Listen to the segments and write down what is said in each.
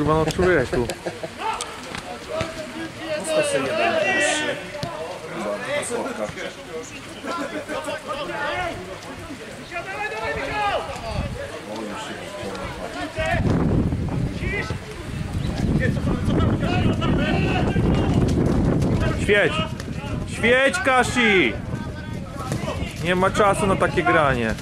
Kurwa, no człowieku. Świeć! Świeć, Kasi! Nie ma czasu na takie granie.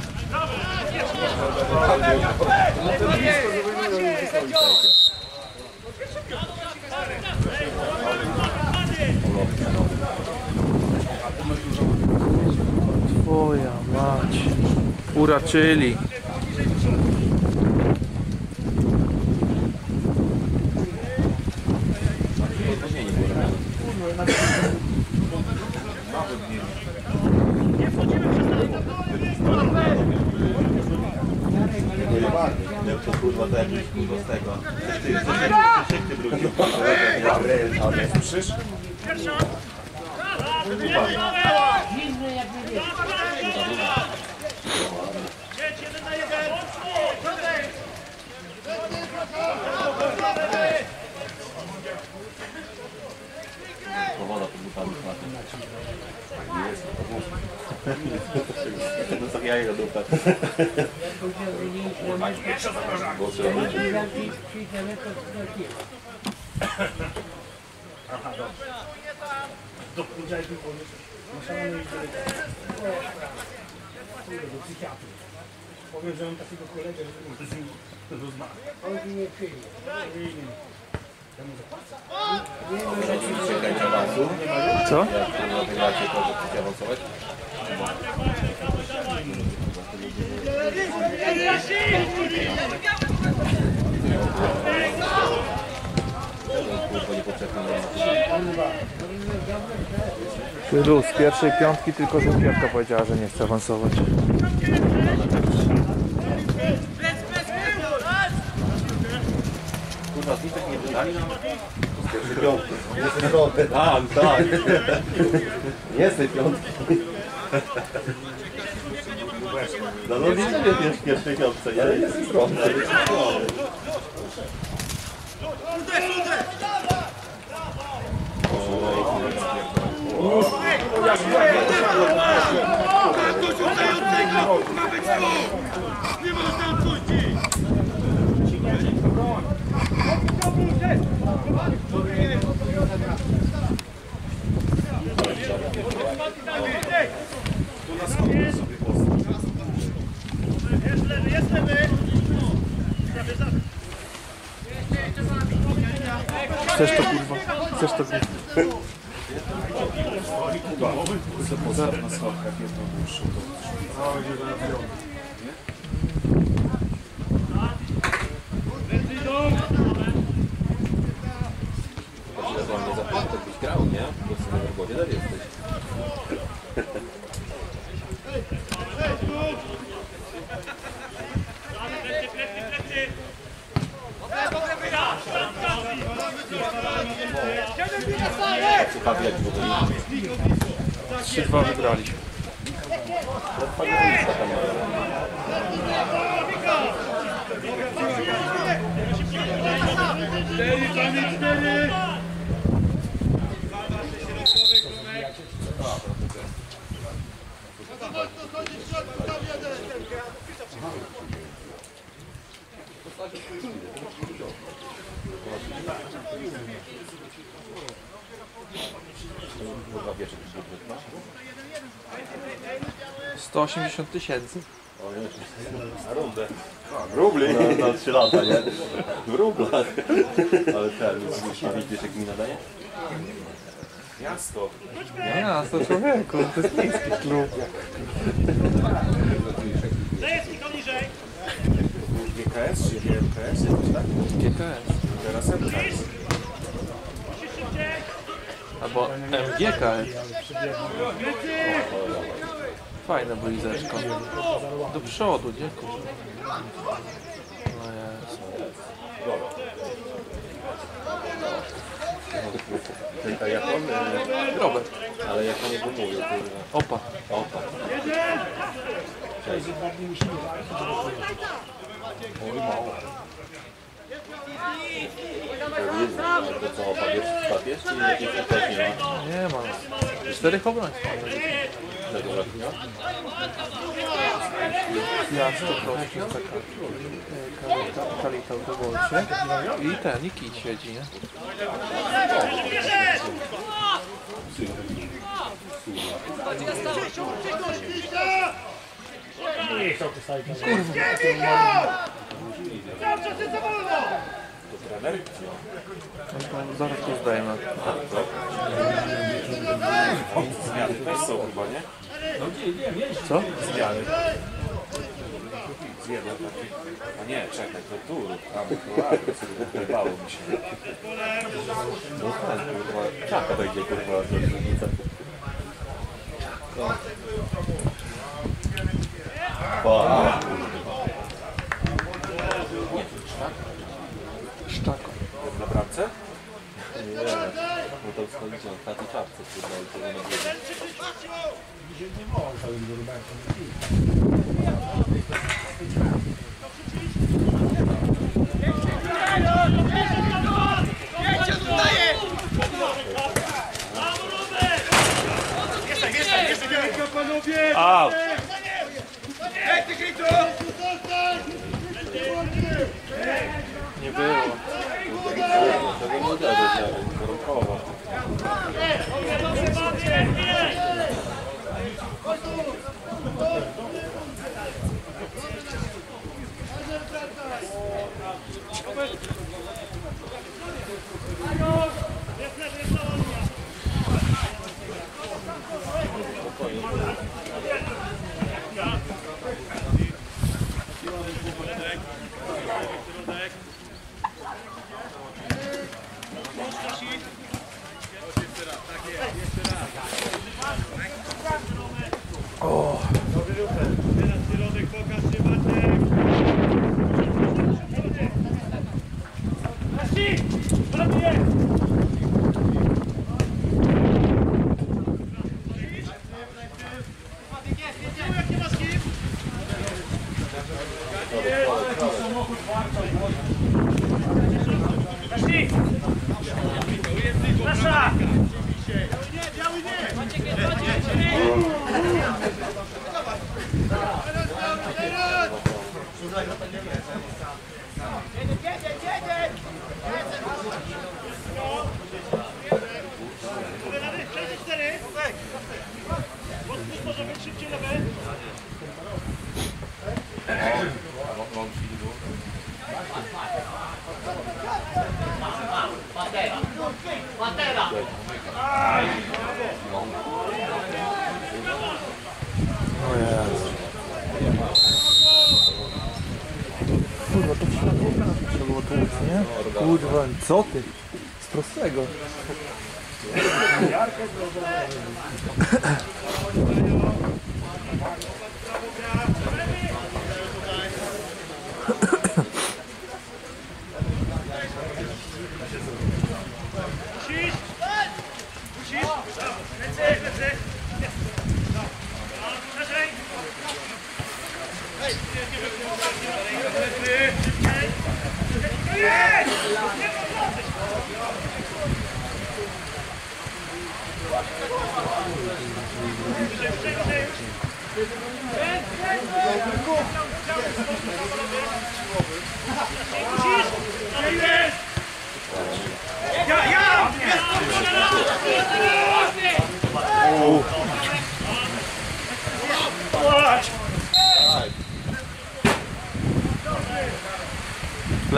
Uraczyli. Jak to kurwa to jakiś kurwa z tego. Coś ty, coś ty, coś ty brudził. A on jest przysz? Powoda pod butami Jest, No co ja jego dupę. Głosy robicie. Powiem, że mam takiego kolegę, że z nim rozmawia. On nie awansu. Co? Jak wygracie, to że chcecie awansować. Tylu z pierwszej piątki tylko żółkiewka powiedziała, że nie chce awansować. Kurwa, zniczek nie wydali nam? Z pierwszej piątki. A, tak. Nie z tej piątki. No no widzę, że jest w pierwszej piątce, nie? Ale jest Chcesz to kurwa? Chcesz to kurwa? Ewentualnie za piątek byś grał, nie? Bo w głowie też jesteś. 3-2 wygraliśmy. Thank you. 180 tysięcy. W rubli? Na, na 3 lata, nie? W rublach. Ale ten, a widzisz jak mi nadaje? Miasto. Ja, to człowieku, to jest miejski klub. GKS czy GMKS? Jakoś tak? GKS. Teraz MKS. Albo MGKS. Fajne blizeczko. Do przodu, nie kurwa. No jest. Tylko jak on, Robert. ale jak on go mówił. Opa. Opa. Cześć. To co, opa wiesz, papiesz, czy jakiś też nie ma? Nie ma. Czterech obrońców mamy. Rafinha? Jasno, to taka kalita, w dowodzie. I ten, i kij siedzi, nie? Trener? No to zaraz to zdajemy. Zmiany też są chyba, nie? Co? Zmiany. Z jedną taki. A nie, czekaj, to tu. A, bo to Agres, kurwa, wydało mi się. No tak, kurwa. Czaka będzie, kurwa, do różnica. Bramce? Nie, no to schodzicie, na tej czapce, i to na górze. Out. Nie było. Tego nie da do wiary, korunkowa. O Jezu. Kurwa, to trzeba było tłuc, nie? Kurwa, co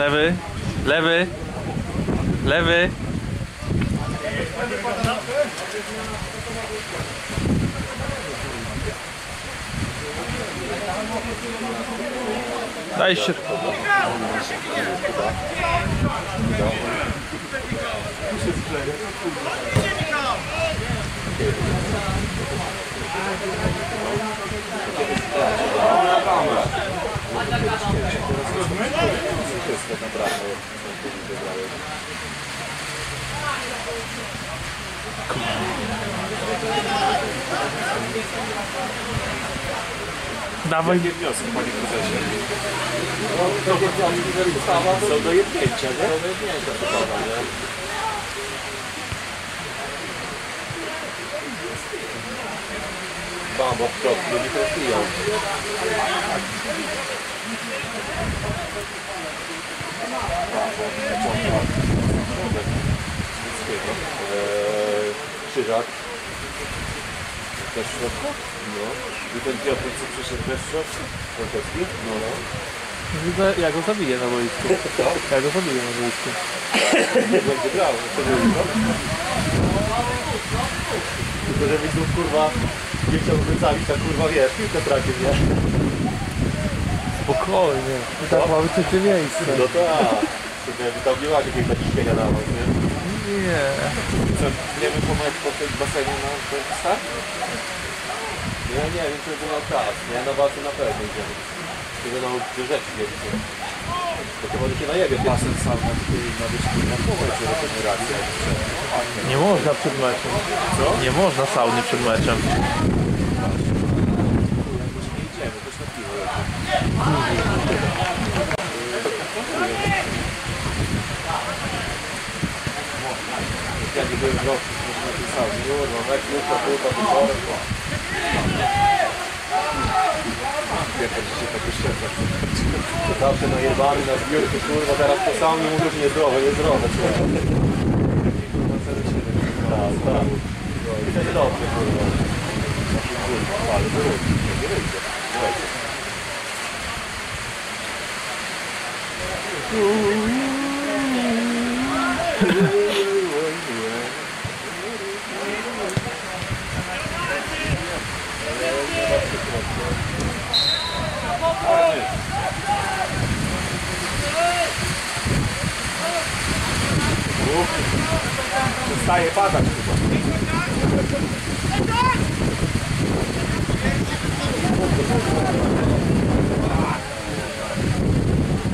Lewy, lewy, lewy. Daj się. Wszystko naprawdę. Dawaj. Jakie wnioski, panie prezesie? No, wnioski, że ustawa są do jednięcia, nie? Do jednięcia ustawa, nie? Nie trafiją. Eee, Krzyżak. Też w środku? No. I ten Piotr, co przyszedł też w środku? Frankowski? No, no. Ja go zabiję na boisku. Ja go zabiję na boisku. Będzie grał, to był no. Tylko że widzów kurwa nie chciał wycawić, a kurwa wiesz, piłkę tracił, nie? Spokojnie. I tak mamy trzecie miejsce. No tak. Tam nie ma jakiegoś naciśnienia na was, nie? Nie. Co, nie wiem, po, po tym basenie na ten start? Ja nie wiem, czy to miał czas. Nie, na walce na pewno idziemy. Na do rzeczy nie. Bo to może się najebie. Basen sam na na wyszku na pomoc, że to nie racja. Nie można przed meczem. Co? Nie można sauny przed meczem. Nie idziemy, też na piwo lecimy. Ja nie byłem w roku, to na tej sali. Kurwa, weź jutro, kurwa, wieczorem, bo... Pierdol, że się tak uszczędza. Zawsze najebany na zbiórkę, kurwa, teraz to sam nie mówisz niezdrowe, niezdrowe, kurwa. Tak, tak. I wtedy dobrze, kurwa. Kurwa, ale to nie wyjdzie. Sai, pada.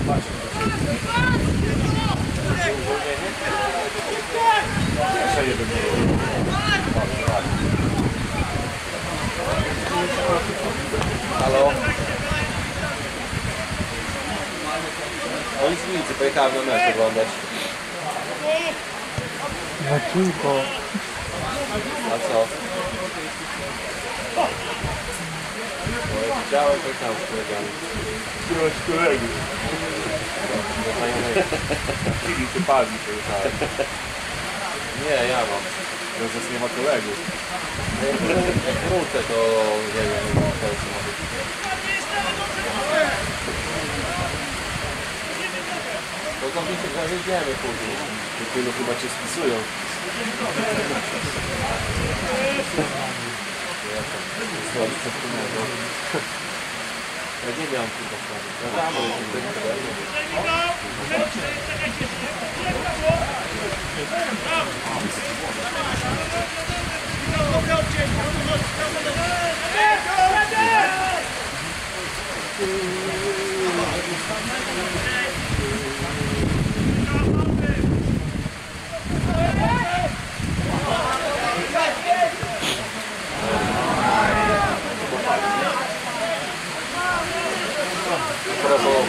Baixa. Halo? O nic nic, pojechałem na mecz oglądać. Na tylko. A co? No jak widziałem, tam z kolegami. Byłeś kolegów. Filip, ty padli pojechałem. Nie, ja mam. Prezes nie ma kolegów. Jak, wrócę, to nie wiem, mam sensu. może. To tam się zawiedziemy później. Tylu chyba cię spisują. Stolica wspólnego. Ja nie miałem kurwa sprawy. Ja tam,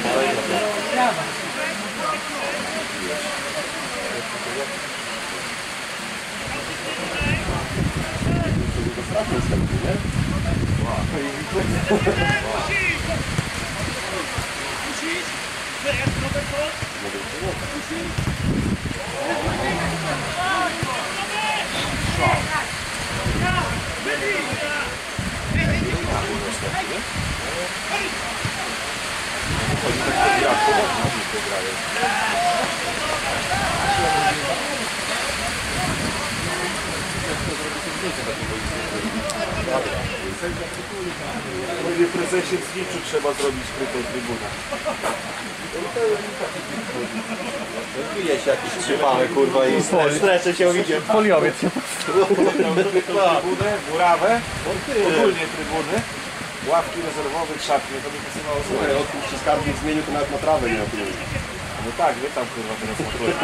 oni prezesie, z niczu trzeba zrobić krytą trybunę. Bije się jakiś trzymały, kurwa, i streczę się uwidzie. Foliowiec się Trybunę, burawę, ogólnie trybuny. Ławki rezerwowe, szatnie, to by pasowało Słuchaj, odkąd się skarbnik zmienił, to nawet na trawę nie opiniuje. No tak, wy tam kurwa teraz na chlebie.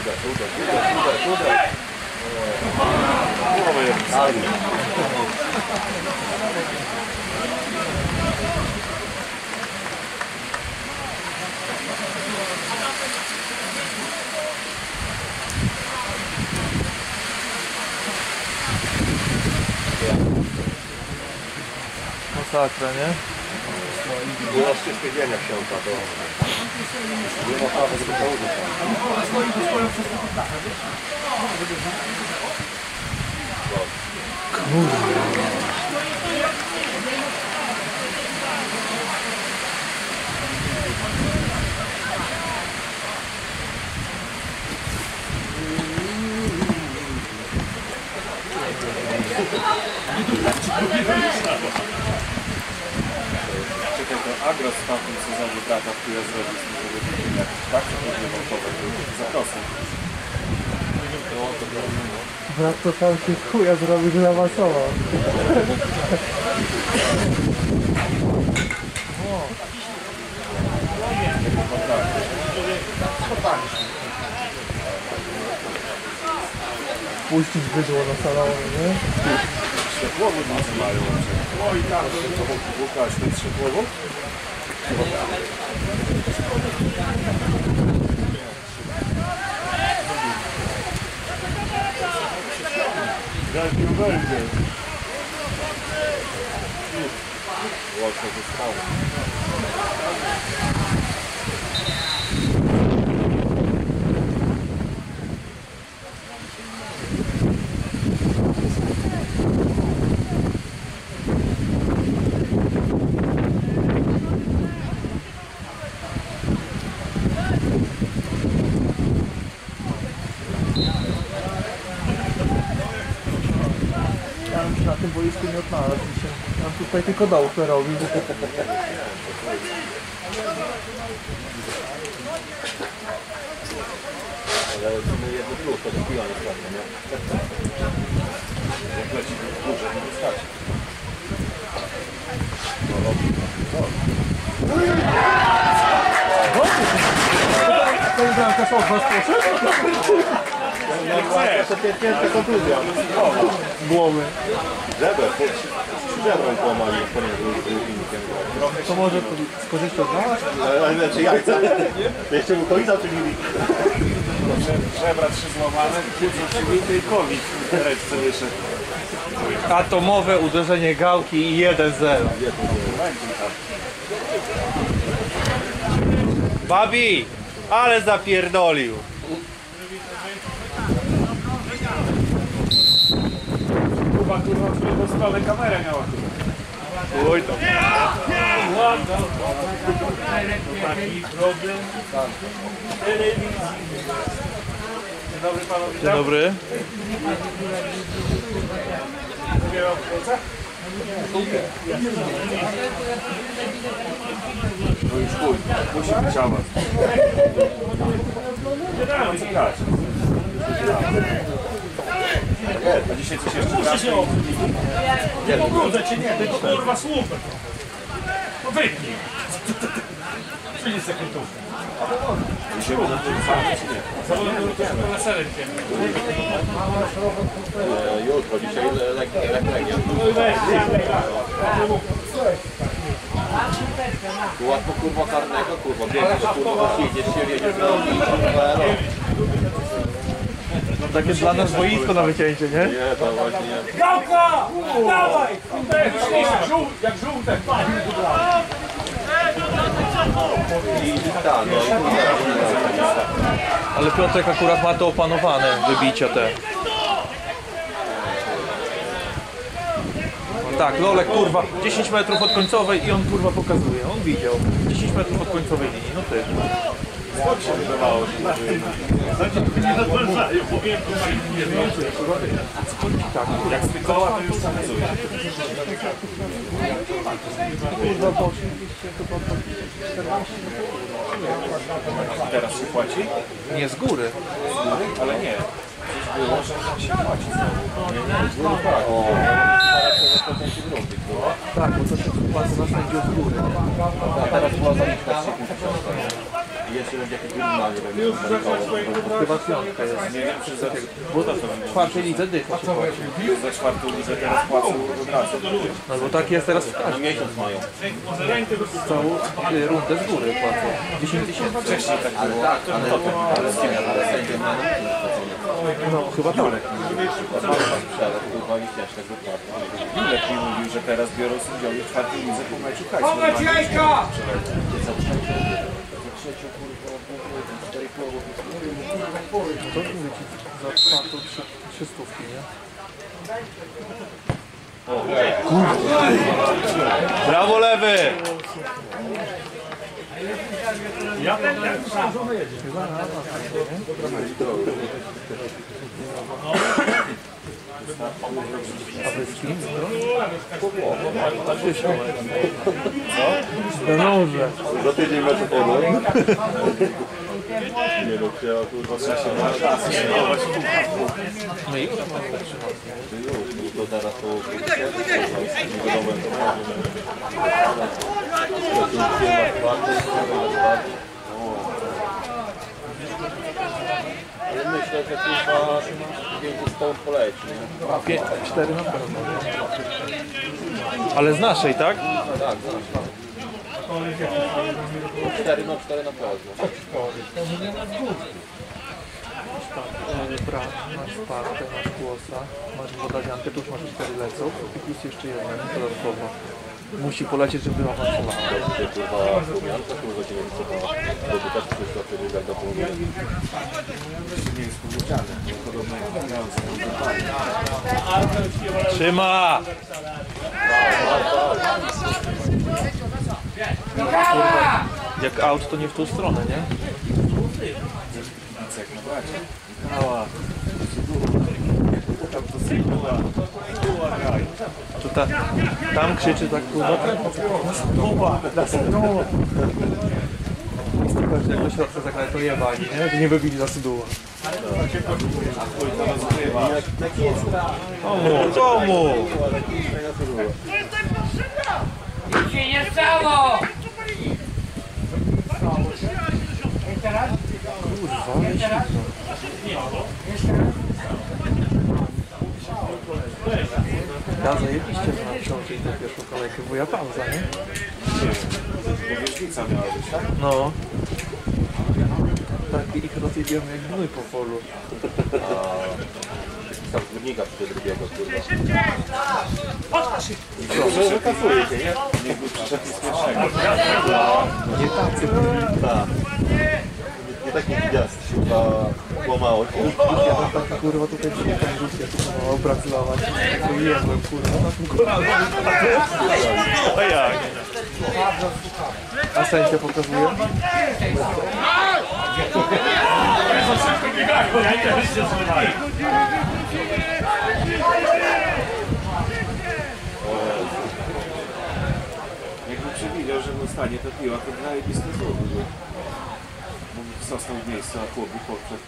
Uda, uda, uda, uda, uda. Głowę jedną. Masakra, nie? Było się stwierdzenia książka, to... Nie ma to to agros w tamtym sezonie brata, który zrobił z tego jak tak to będzie wątowe, był za prosty. Brat to tam się chuja zrobił, że awansował. Puścić bydło na salonie, nie? Światłowód nic mają. Oj, tak, to Łukasz, jest światłowód? Jak nie będzie. Łatwo zostało. Ja bym się na tym boisku nie odnalazł dzisiaj. Ja bym tutaj tylko dołkę robił. Ale my jedno plus, to jest piła niestety, nie? Jak leci górze, nie wyskacze. To jest jakaś od was poszedł? To jest ciężka kontuzja. Głowy. Żebę, żebrą połamali pomiędzy ruchnikiem. To może skorzystać z nas? Ale znaczy jajca. Jeszcze mu końca czynili. Żebra trzy złamane, kłócą i COVID w ręce wyszedł. Atomowe uderzenie gałki i 1-0. Babi! Ale zapierdolił! Kuba kurwa w drugą stronę kamerę miała. Oj to. Taki problem. Telewizji. Dzień dobry panowie. Dzień dobry. Zbieram w plecach? No już chuj, musi być awans. Nie dałem co grać. A dzisiaj coś jeszcze raz. Nie pogodzę cię, nie, tylko kurwa słupek. No wypnij. Przynieś sekretówkę. Czy nie? Zawodowego to cię. E, Jutro, dzisiaj lek- lek- legia. Tu łatwo kurwa karnego, kurwa, biegniesz, kurwa, siedziesz się, jedziesz na kurwa, no. Takie dla nas boisko na wycięcie, nie? Nie, to właśnie nie. Gałka! Dawaj! Jak żółte, tak, no kurwa, Ale Piotrek akurat ma to opanowane, wybicia te. Tak, Lolek kurwa 10 metrów od końcowej i on kurwa pokazuje. On widział. 10 metrów od końcowej linii, no ty. Tak, Jak spikoła, to już pokazuje. kurwa po 80 chyba po 14 Teraz się płaci? Nie z góry. Ale nie. Przecież było, że się płaci znowu. Tak, bo to się płacą na sędziów z góry. A teraz była zaliczka 3000. I jeszcze będzie jakieś wyrównanie. będzie Chyba piątka jest. Nie wiem, czy za Bo to w czwartej lidze dycha za czwartą ligę teraz płacą razu. No bo tak jest teraz w każdym. miesiąc mają. Całą y, rundę z góry płacą. 10 tysięcy. Wcześniej tak było. Tak, ale, ale z kim? Ale sędzia ma No chyba tak. Przelek, to 20 aż tak wypłatę. Julek mi mówił, że teraz biorą sędziowie w czwartej lidze po meczu hajs. Normalnie Za trzecią kurwa. To mówię ci za czwartą trzy, trzy stówki, nie? Brawo lewy! A wy z kim? To? Przyszło. Co? No może. Za tydzień meczu polu. Nie no, trzeba kurwa się. No i już mamy Już, to teraz to... Nie wiadomo, myślę, że kurwa więcej stąd poleci, pięć, cztery na pewno. Ale z naszej, tak? Tak, tak. Cztery, no cztery na pewno. Masz brat, masz Spartę, masz Głosa, masz Wodawiankę, tu już masz cztery leców i plus jeszcze jeden dodatkowo. Musi polecieć, żeby awansować. Gdzie kurwa jak Trzyma! Aut to nie w tą stronę, nie? Tam to. To ta, tam krzyczy tak kurwa. Kurwa, zasyduła. Tylko, że jak do środka zagrali to jebani, nie? Żeby nie wybili zasyduła. Komu? Komu? się nie stało! Ja zajebiście na książkę i tę pierwszą kolejkę, bo ja pauza, nie? Powierzchnica miała być, tak? No. Tak ich rozjebiemy jak gnój po polu. Tam zbiornika przy drugiego, kurwa. Że, że kasuje się, nie? Nie tacy. Tak. Nie taki gwiazd się chyba łamało. Taki kurwa tutaj przy tam Rusję próbował opracować. To jebłem kurwa na tym kolano. A jak? A sędzia pokazuje? Jakby przewidział, że dostanie to piła, to zajebiste złoty był. Bo został w miejscu, a chłop był poprzed.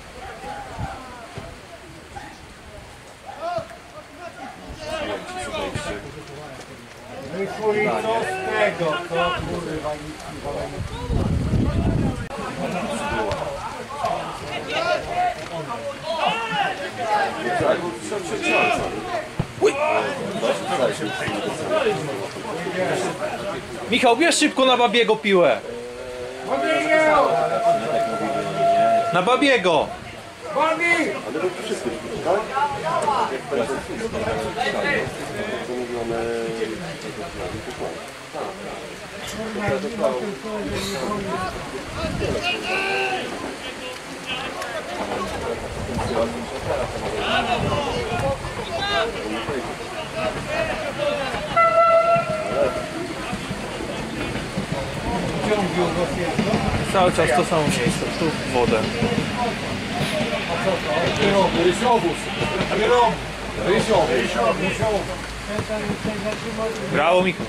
Wiem ci, co wejście. Tak, bo przeciąca. Michał, bierz szybko na babiego piłę. Na babiego! Babi! Ale to wszystko tak? Jak prezentują, to mówione... Ciągnął go Cały czas to samo miejsce, tu wodę. Brawo Michał.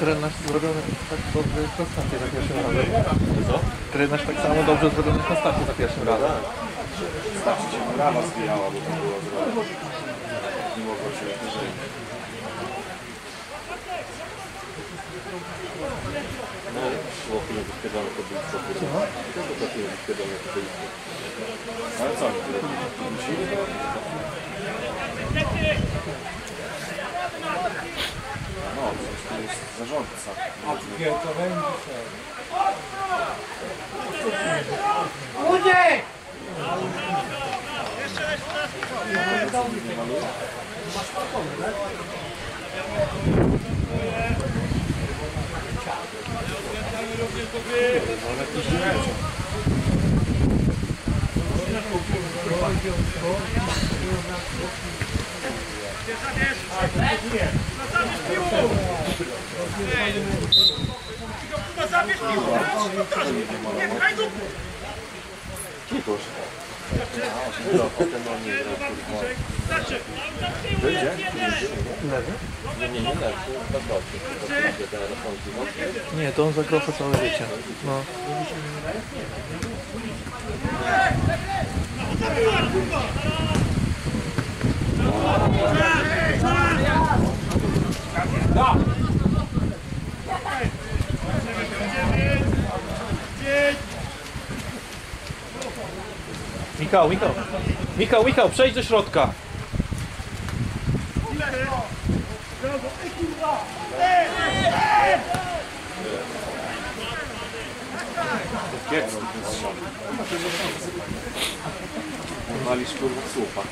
Trenaż zrobiony tak dobrze jak na starcie za pierwszym razem. Co? Tak samo dobrze zrobiony jak na starcie za pierwszym razem. Starczy się prawa zwijała, bo to było zrobione. Nie mogło się wyżej. No, było chwilę wyśpiewane to blisko. Co? To chwilę wyśpiewane to blisko. Ale co? No, to jest zarządca. Ludzie! Kikusz. No, potem on nie Wyjdzie? Lewy? Nie, nie, nie, nie, to zobaczcie. To będzie ten rachunki mocno. Nie, to on zagrofa całe życie. No. Michał, Michał. Michał, Michał, przejdź do środka. Walisz kurwa słupa.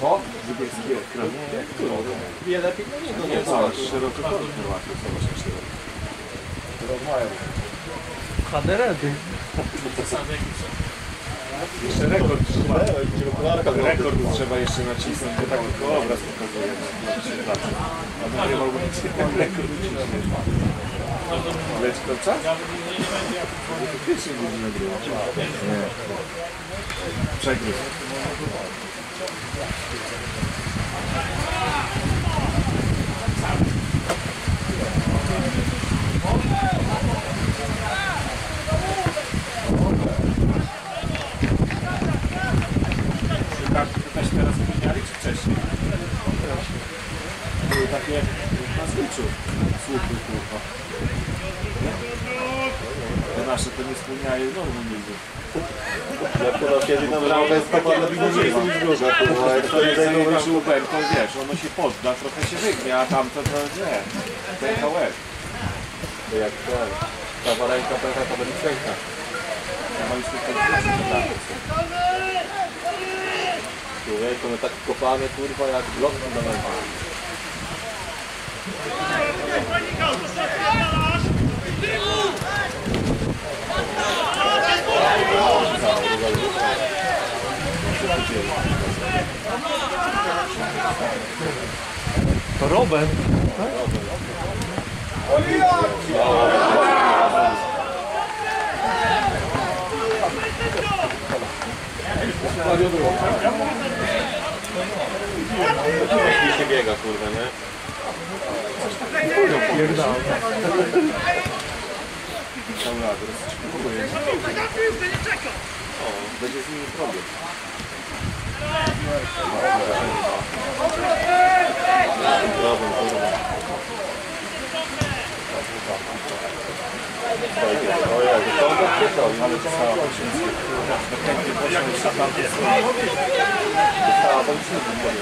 Co? Wybieski ekran. Wie lepiej do niego. Nie, zobacz, szeroko korpus łatwo, zobacz jak szeroko. Haderedy. Jeszcze rekord trzeba. Rekord trzeba jeszcze nacisnąć, bo tak tylko obraz pokazuje. A nagrywałbym ci ten rekord uciśniesz. Leci to czas? No to pierwszy będzie nagrywał. Nie. Przegryz. To też teraz wymieniali, czy wcześniej? Były takie na zwyczu słupy kurwa. Te nasze to nie spełniają normy nigdy. Jak to na kiedy nam jest taka na widowisko niż duża, kurwa, jak to To nie jest zajmą Uber, to wiesz, ono się podda, trochę się wygnie, a tamto to nie. Łeb. To jak ten. Ta warenka to będzie pęka. Ja mam już tutaj. Człowieku, my tak kopamy, kurwa, jak blok fundamentu. To Robert. I się biega, kurwa, nie? Pierdolę. Cały lat, rozczekuję. O, będzie z nimi problem. Problem, kurwa. O Jezu, to on tak krzyczał, Ale została poświęcona. No chętnie poszła już na tamte Dostała bądź ślubem,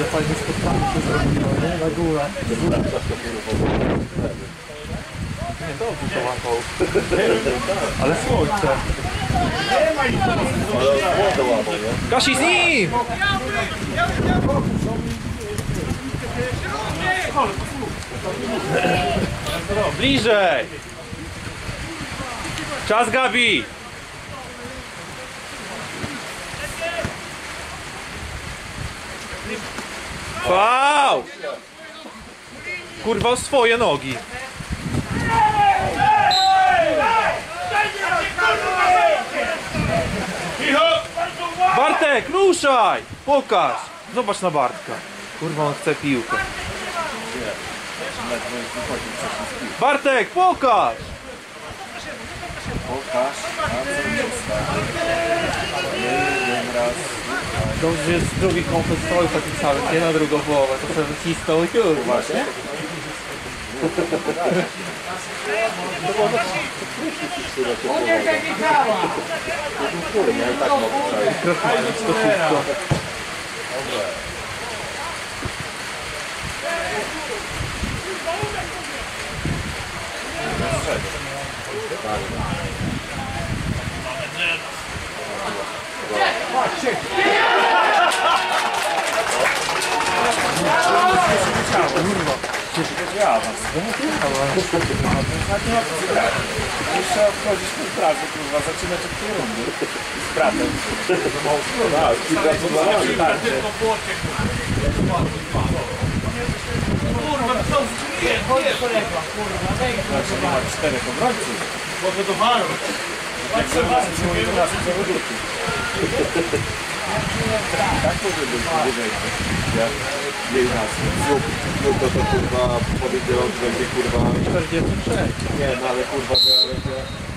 że fajne spotkanie się zrobiło, nie? Na górę. Nie, dobrze to łapał. Ale słońce. Ale młodo łapał, nie? Kasi z nim! Bliżej! Czas Gabi! Wow! Kurwa o swoje nogi. Bartek, ruszaj! Pokaż! Zobacz na Bartka. Kurwa, on chce piłkę. Bartek, pokaż! Pokaż, a co jest Jeden raz. Dobrze, jest drugi komplet stoi taki cały, nie na drugą połowę, to sobie wycisnął i już. Właśnie? Uciekaj Michała! Kurde, miałem tak mocno. Krachmanić to wszystko. Ja was. Muszę odchodzić pod pracę, kurwa, zaczynać od tej rundy. Z bratem. Tak, kilka co dla nami. Znaczy nie ma czterech obrońców. Może do waru. Jak sobie z moim razem zawodników. Tak może być. Jak jej znów to to kurwa powiedział, że będzie kurwa... 43. Nie, no ale kurwa, że... że-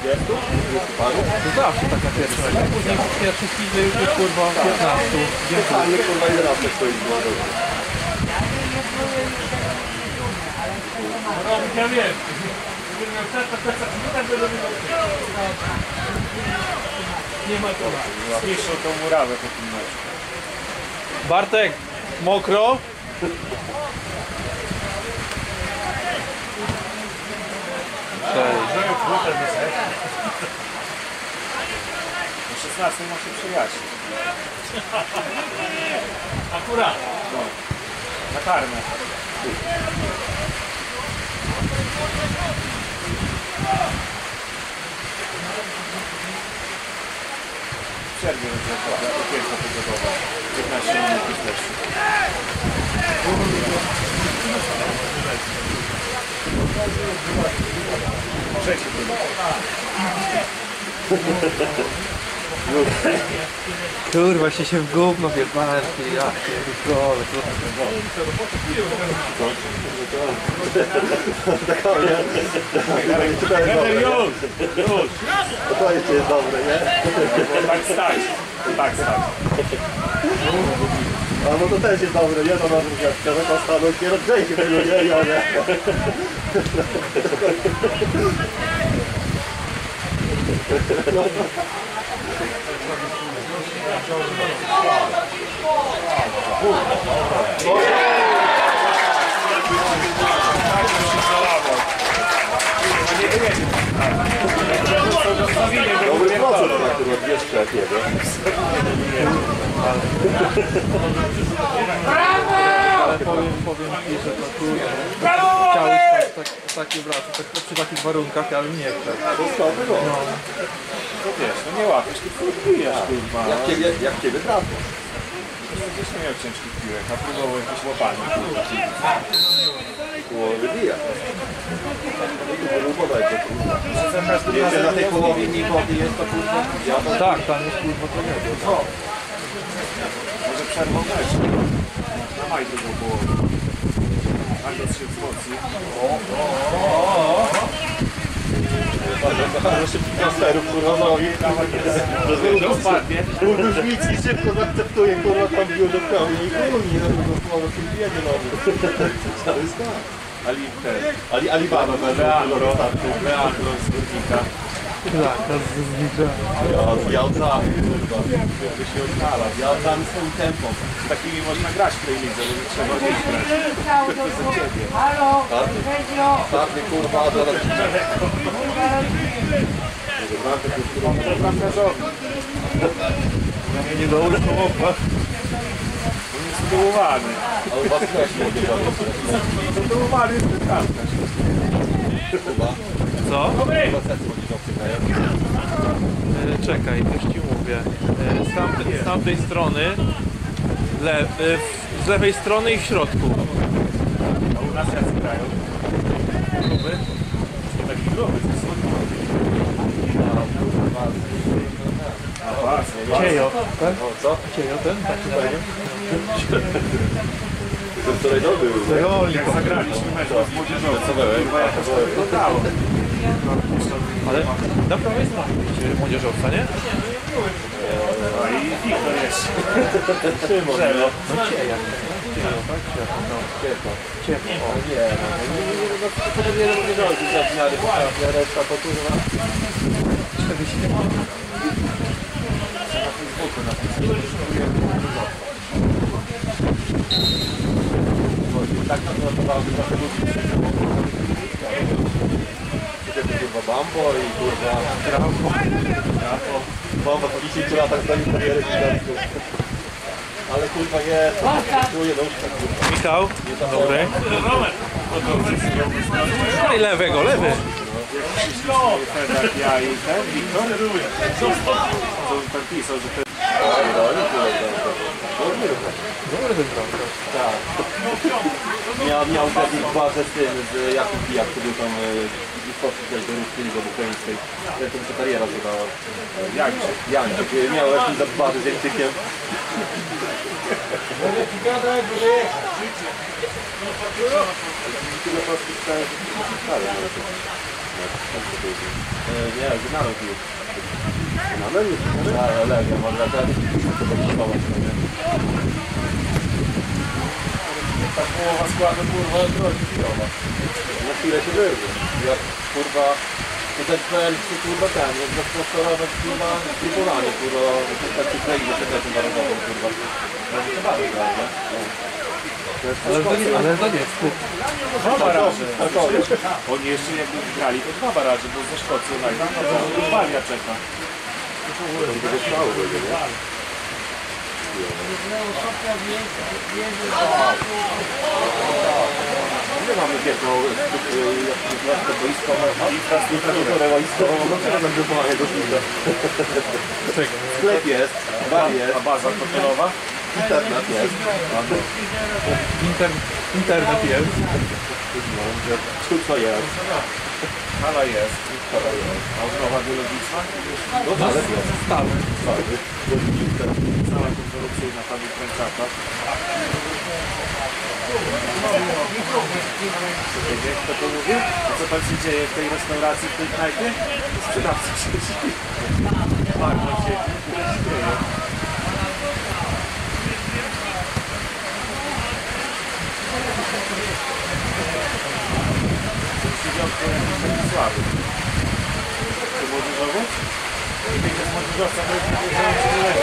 20? 20 paru? To zawsze taka pierwsza. A później pierwszy chwilę już jest kurwa 15. Dziękuję. Ale kurwa 11 stoi w głowie. Ja wiem. Gdybym miał czas, to tak by robił. Nie ma to. Zniszczą tą murawę po tym meczu. Bartek, mokro? Cześć. O 16 ma się przyjaźnić. Akurat. Na karmę. W przerwie będzie to okienko pogodowe. 15 minut wystarczy. Trzeci tylko. Kurwa się się w gówno wjebałem, ty ja pierdolę. Trener już! Już! To jeszcze jest dobre, nie? Tak stać. Tak stać. A no to też jest dobre, nie? Na drugiaczka, że to stanął kierowczeńszy tego nie, ja nie. Dobry procent na który odwieszczy jak jedzie. Ale powiem, powiem ci, że to kurde. Chciałeś tak, tak, takie tak, przy takich warunkach, ale nie chcę. To stopy, no. No wiesz, no nie łapiesz, tylko odbijasz, kurwa. Jak ciebie, jak ciebie trafią. Gdzieś nie miał ciężkich piłek, a próbował jakieś łapanie. Za każdym Wiecie, na tej połowie wody jest to kurwa. Ja to Tak, tam jest kurwa to nie może przerwą mecz. Maj drugą połowę. Agnes się wzmocni. bardzo szybkich transferów, kurwa, no i To spadnie. Kurdusz nic i szybko zaakceptuje, kurwa, tam bił do pełni i kurwa, nie robią go kim jedzie nowy. To jest tak. Ali ten. Ali, Alibaba Leandro. Leandro z Górnika. Klaka z zniczami. Ja, ja oddamy, kurwa. Jakby się odnala. Ja oddamy swoim tempom. Z takimi można grać w tej lidze, bo nie trzeba gdzieś grać. Halo, Sędzio, Ostatni kurwa, zaraz Nie do ulechowa. On jest tytułowany. A u was też młodzieżowy. Tytułowany jest. Co? E, czekaj, już ci mówię. E, z, tamtej, z tamtej strony, le, e, w- z lewej strony i w środku. A u nas jacy grają? Gruby? Nie taki gruby, to jest Ciejo, tak? O, co? Ciejo ten? Tak się daje? To wczoraj doby był. Jak zagraliśmy mecz z młodzieżowcem, Co byłem? jak to wyglądało. Ale na prawej stronie młodzieżowca, nie? No i Wiktor jeszcze. Szymon. No cieja. Ciejo, tak? No. Ciepło. Ciepło. O. Nie, no, nie, nie, nie, no, to nie wiem, nie rządzi, że w miarę potrafi, a reszta to kurwa. 40 Tak na to naprawdę trochę ludzi Wtedy kurwa Bambo i kurwa Brambo. Bambo po 10 latach zdali karierę gigantów. Ale kurwa nie, to czuję nóżkę kurwa. Michał, dobry. Daj lewego, lewy. Tak, ja i ten Wiktor. To ten pisał, że. Dobry ten bramkarz. Tak. Miał, miał pewnie bazę z tym, z Jakub Pijak, który był tam i poszedł też do Ruski do ukraińskiej. Jak to się kariera zjebała. Jańczyk. Jańczyk. Miał jakąś bazę z Jańczykiem. Nie, znalazł pił. Znalazł już? Ale Legia, może też się? Ta połowa składu kurwa grozi chwilowa. Na chwilę się wyjdzie. Jak kurwa, ten PL czy kurwa ten, jak zasponsorować kurwa trybunalnie, kurwa, tak się krei do sekretem narodowym, kurwa. No to bardzo gra, nie? No. To jest Ale to nie, ale to nie. Dwa baraże. Oni jeszcze jakby grali, to dwa baraże, bo ze Szkocji United, no to Balia czeka. To będzie trwało, będzie, nie? Nie mamy jedną infrastrukturę boiskową, infrastrukturę boiskową, no co nam wypomaga do? Sklep jest, bar A jest, baza hotelowa? Internet jest. Inter, internet jest. Tu co jest? Hala jest. A odnowa biologiczna? No ale jest. Stały. Cała konferencyjna tam jest kręcaka. Wiecie, kto to mówi? A co tam się dzieje w tej restauracji, w tej knajpie? Sprzedawca siedzi. Bardzo się dzieje. Ten siedziałko jakiś taki słaby. Czy młodzieżowy? Jest młodzieżowca, to jest młodzieżowy, czy nie leży.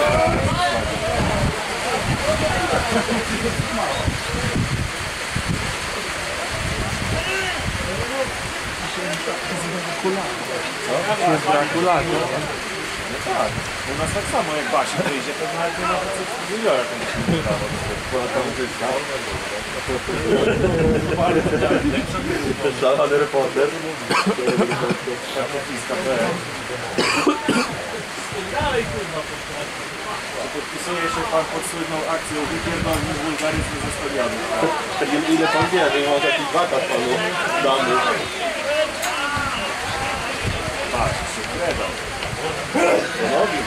Jest braku lagu. No tak. U nas tak samo jak Basi wyjdzie, to nawet nie ma co z juniora komuś nie dało. Szalony reporter. Kartofliska.pl Czy podpisuje się Pan pod słynną akcją wypierdolny wulgaryzm ze stadionu? Nie- Ile pan wie, że może jakiś wakat panu damy. Patrz, się kredał. Nogi.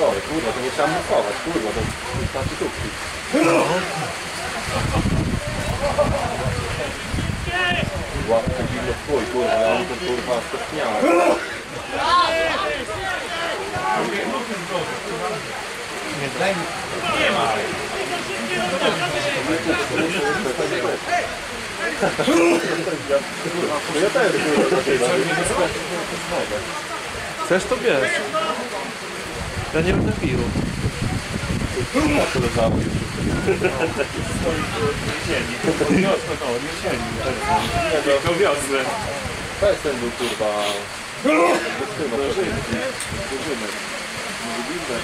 O, kurwa, to nie trzeba musować, kurwa, to wystarczy tubki. Łapka dziwno w chuj, kurwa, ja mam to kurwa stopniałem. No ja też, kurwa, Chcesz to bierz. Ja nie będę pił. tak to leżało już. Wiosna, no, nie sieni. Tylko wiosnę. To jest ten był, kurwa... Dożynki. Dożynek. Nie lubimy.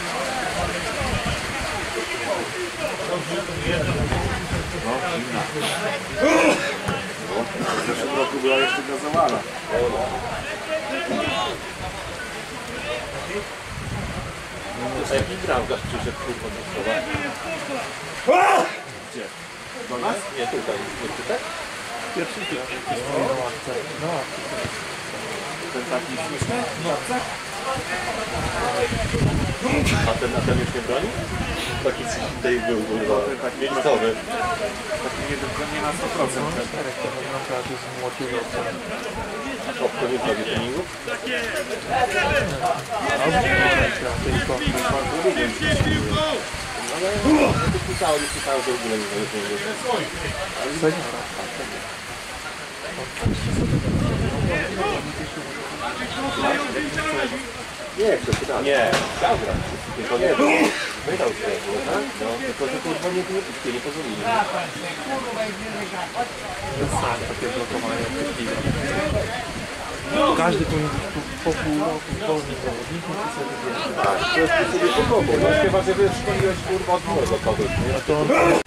W zeszłym roku była jeszcze gazowana. A jaki bramkarz przyszedł, kurwa, do słowa? Gdzie? Do nas? Nie, tutaj. Nie? Pierwszy dzień. Na ławce. Na ławce. Ten taki śmieszny? No, A ten, a ten już nie broni? Taki tutaj był, kurwa, taki miejscowy. taki nie, nie na 100%. ten. Czterech to naprawdę z młodziego. Kopko nie zrobi treningu? Ale to pisało, nie pisało, to w ogóle nie zrobi treningu. seniora. Nie, to pytanie. Nie, chciał grać. Tylko nie, wydał się, tak? No, tylko że kurwa nie, nie, nie, nie pozwolili. Bez sensu takie blokowanie. Każdy powinien być po, po pół roku wolnym zawodnikiem i sobie wybierze. Tak, to jest sobie podobo. No chyba, że wiesz, szkoliłeś kurwa od młodego kogoś, nie?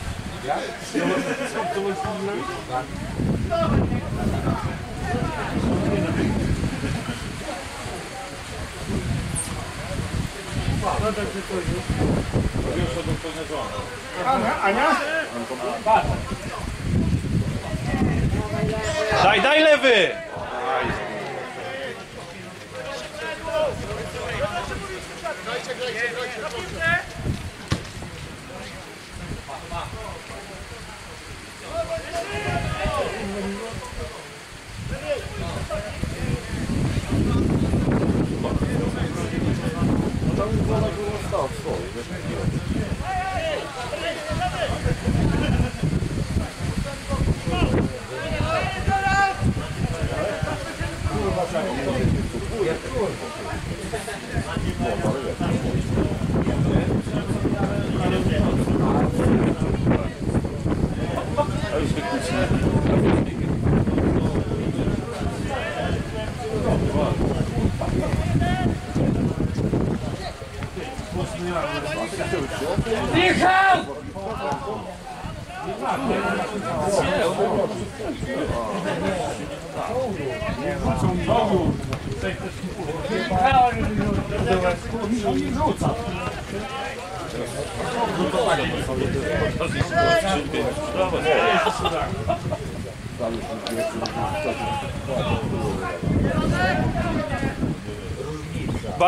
A to on Trzy zero. Daj, daj lewy! Oh, foda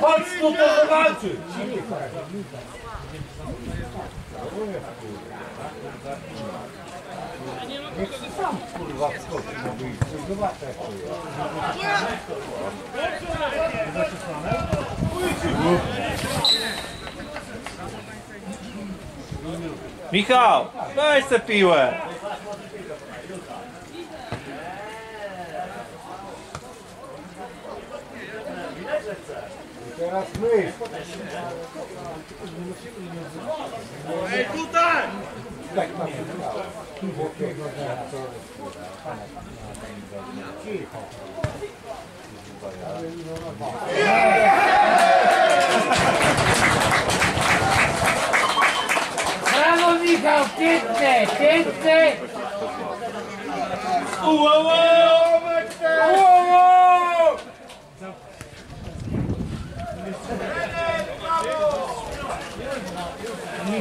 Chodź tu, to zobaczyć! Niech się sam kurwa wskoczy na wyjście, zobacz jak to jest. Michał, weź tę piłę! Teraz my. Ej, tutaj! Piękne, piękne!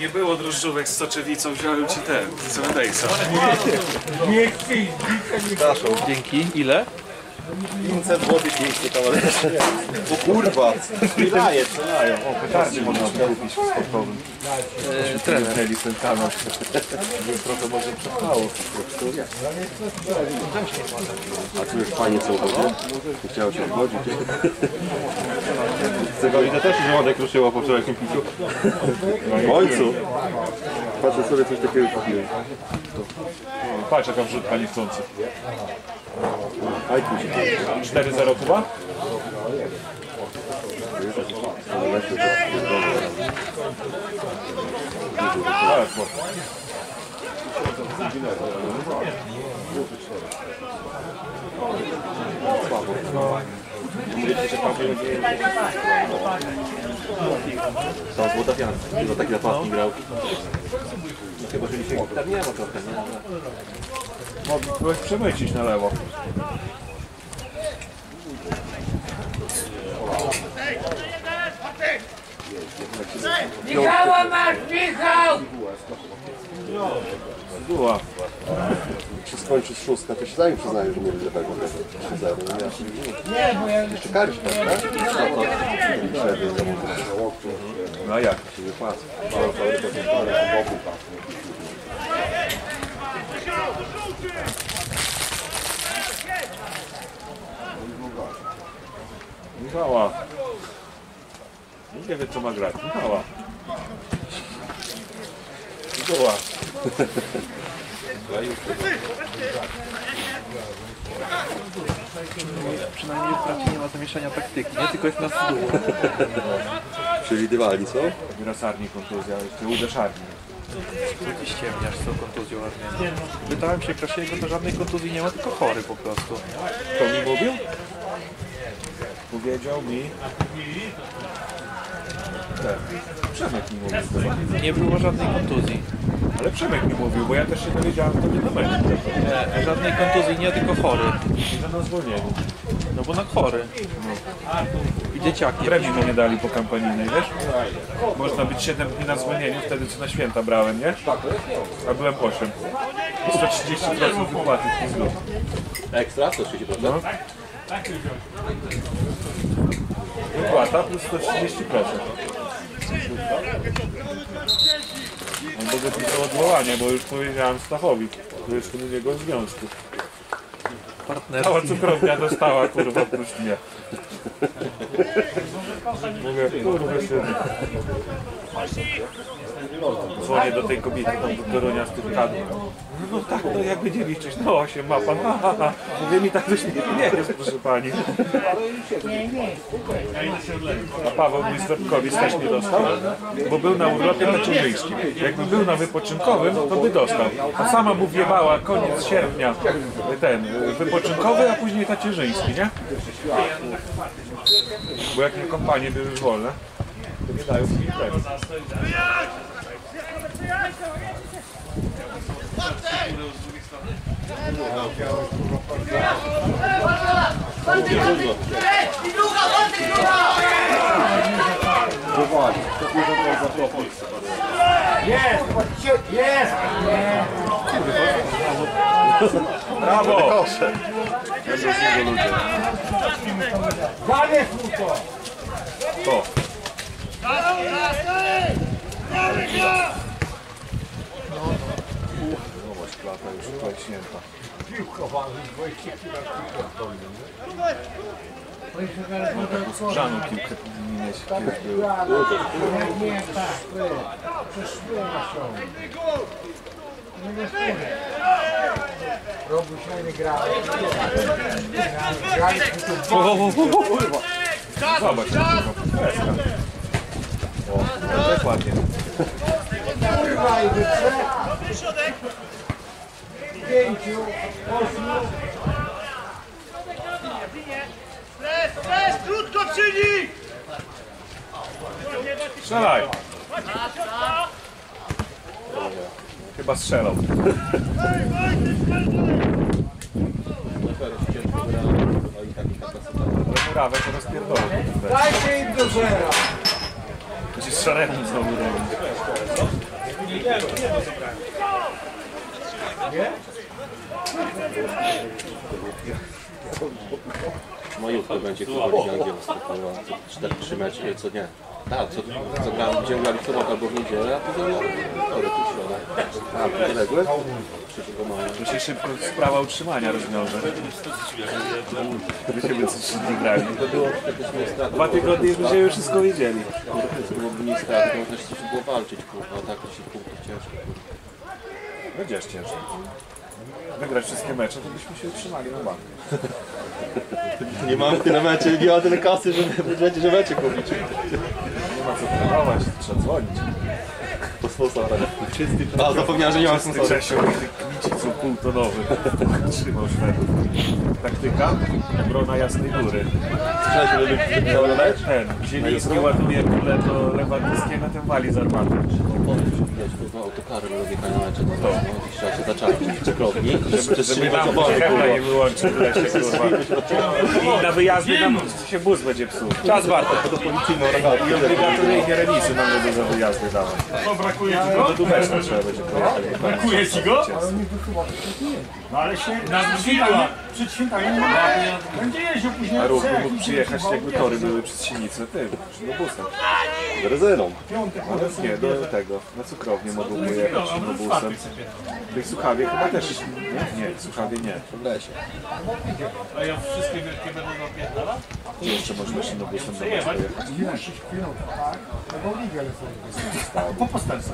Nie było drożdżówek z soczewicą, wziąłem ci ten, Sevendejsa. Nie chcij, Dzięki. Ile? 500 zł pięknie kawalerze. O kurwa, strzelaje, strzelają. O, petardy można kupić w sportowym. E, trener. Mieli ten kanał. Trochę może przetrwało. A tu już panie co uchodzi? Chciało się odgodzić. Cegolinę też żołądek ruszyło po wczorajszym piciu. W końcu. Patrzę sobie coś takiego kupiłem. Patrz jaka wrzutka niechcący. Aj tu się 4-0 Kuba? Tam będzie... Są złotawianki. Dużo takich zapasów grał. Chyba, że dzisiaj tam nie ma trochę, nie? Ale- Mogłeś przemycić na lewo. Michała masz, Michał! Była. się skończy szóstka, to się sami przyznają, że mieli lepego tego 3-0. Nie, nie Nie, bo ja... Tak? Mówię, na łokciu, No a jak? się wypłaca. Mała fabryka, to parę boku Michała. Nie wie co ma grać. Michała. Była. Przynajmniej w pracy nie ma zamieszania taktyki, nie? Tylko jest na stół. Przewidywali, co? Grasarni kontuzja, jeszcze uderzarni. Jakiś ściemniarz z tą kontuzją Armenia. Pytałem się Krasiego, to żadnej kontuzji nie ma, tylko chory po prostu. Kto mi mówił? Powiedział mi... Ten. Przemek mi mówił chyba. Nie było żadnej kontuzji. Ale Przemek mi mówił, bo ja też się dowiedziałem wtedy na meczu. Nie, żadnej kontuzji nie, tylko chory. Że na zwolnieniu. No bo na chory. I dzieciaki. Premii mi nie dali po kampanijnej, wiesz? Można być 7 dni na zwolnieniu, wtedy co na święta brałem, nie? A byłem 8. 130% wypłaty z. Ekstra, to 30%. No. Wypłata plus 130%. On będzie pisał odwołanie, bo już powiedziałem Stachowi, że jestem u niego w związku. Cała cukrownia dostała, kurwa, oprócz mnie. Mówię, kurwa, syny. Dzwonię do tej kobiety tam do Torunia z tym kadrem. No tak, no jak będzie liczyć? No 8 ma pan. Ha, ha, ha. Mówię mi tak dość nie jest, proszę pani. A Paweł mój Stropkowicz też nie dostał, bo był na urlopie tacierzyńskim. Jakby był na wypoczynkowym, to by dostał. A sama mu wjebała koniec sierpnia ten wypoczynkowy, a później tacierzyński, nie? Bo jak nie kompanie były wolne, to nie dają mi premii. Jest, jest! Brawo! Zabierz mu to! To. Zobacz, klata już klęśnięta. Żaną piłkę powinieneś kiedyś było. Nie, tak. Robuś nie grał. Zobacz, jaka freska. O, tak ładnie. Kurwa i wytrze. Pięciu, ośmiu. Strzelaj! Chyba strzelał. Dopiero się ciężko gra, a i tak i tak kasyta. Murawę to rozpierdolę. Dajcie im do zera. Będzie z szaremem znowu robić. No jutro będzie kurwa Liga Angielska, kurwa, co 4-3 mecze, nie, co nie. Tak, co, co grałem, będziemy grali w sobotę albo w niedzielę, a potem wtorek i środa. A, podległy? 3 maja. To się szybko sprawa utrzymania rozwiąże. Będziemy co trzy dni grali. To było praktycznie straty. Dwa tygodnie już będziemy wszystko wiedzieli. To byłoby mniej straty, to można się było walczyć, kurwa, a tak to się punktów ciężko. Będziesz ciężko. Wygrać wszystkie mecze, to byśmy się utrzymali na bank. Nie mamy tyle meczy, nie ma tyle kasy, żeby będzie, że mecze kupić. Ma co trenować, trzeba dzwonić. To sponsora. A, zapomniałem, że nie mam Czysty sponsora. Co półtonowy. Trzymał Szwedów. Taktyka? Obrona Jasnej Góry. Słyszałeś? Ten, Zieliński ładuje kulę do Lewandowskiego, ten wali z armaty. Widać, kurwa, autokary na wjechanie mecze, to no, trzeba się zaczaić. Czeklowni, żeby nam hecha kurwa. nie wyłączył w lesie, kurwa. I na wyjazdy nam się bus będzie psuł. Czas warto. To policyjną rogatkę. I obligatoryjnie remisy nam będą za wyjazdy dawać. No brakuje ci No go? to tu też trzeba będzie pojechać. Brakuje ci go? No ale się na święta, przed świętami nie ma. Będzie jeździł później. A ruch w mógł przyjechać, jakby tory były przez Sinicę, tym, do busa. Z rezyną. No, nie, do tego, na cukrownię mogą pojechać do busem. Tej Suchawie chyba też, nie? Nie, w Suchawie nie. W lesie. A ja wszystkie wielkie będą napierdala? Gdzie jeszcze można się do busem do pojechać? Po postępce.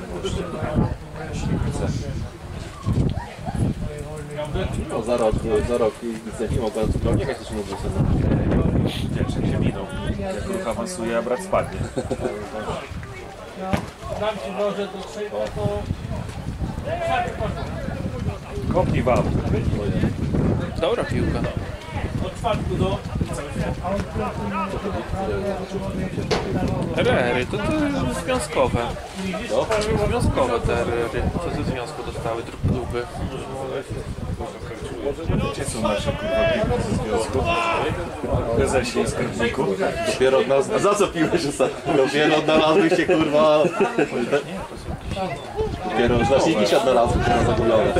No, za rok, za rok i nic nie mogła cukrowni jechać też nie busem. Wdzięcznik się minął. Jak ruch awansuje, a brat spadnie. Dam ci może do trzech, to... Kopnij wam. Dobra piłka. Od czwartku do... RR-y to, to związkowe. Związkowe te RR-y. Co ze związku dostały dru- kluby? Gdzie są nasze kurwa ze związku? Prezesie i skarbniku. Dopiero od nas... A za co piłeś ostatnio? Dopiero odnalazłeś się, kurwa... Dopiero znaczniki się odnalazły, kurwa, zagubione.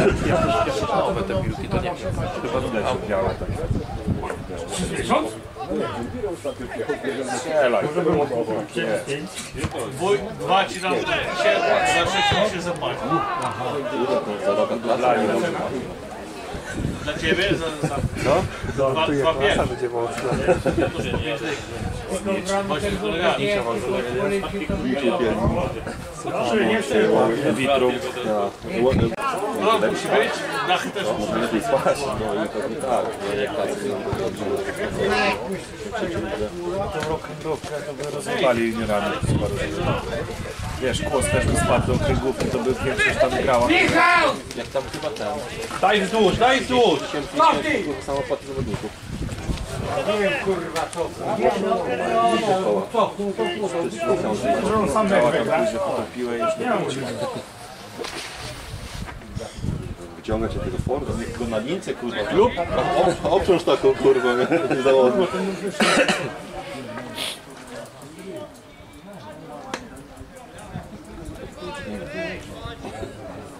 Nowe te piłki to nie wiem. Chyba białe takie. Strzelaj. Dwój, dwa ci dam się, za się zapłaci. Za rok Dla nich. Dla ciebie za... za dwa, dwa pierwsze. będzie mocno. Właśnie z kolegami. Vitrum. No, musi być. Dachy też być. Lepiej spać, no i pewnie tak. No, jak tacy, Tą rock'n'rollkę to by rozwali nie rany. Wiesz, kłos też by spadł do kręgówki, to by większość tam grała. Michał! Jak tam chyba ten... Daj wzdłuż, daj wzdłuż! Kurwa, samopłaty zawodników. Działa tam później potopiłe i już nie wrócił. Wyciągać się tego Forda. Go na lince, kurwa, lub oprząż taką, kurwa, nie założył.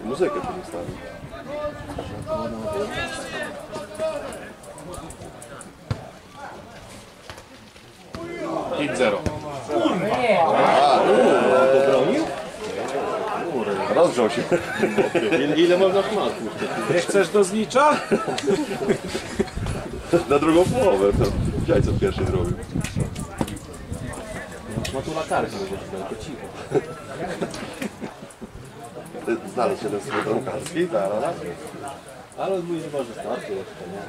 Muzykę tu ustawił. 5-0. Rozgrzał się. Ile, ile można szmat? Nie chcesz do znicza? Na drugą połowę. To widziałeś co pierwszy zrobił. Ma tu latarkę, to cicho. Ty Znalazł się ten swój drąkarski, tak? Ale mój może starczy jeszcze, nie?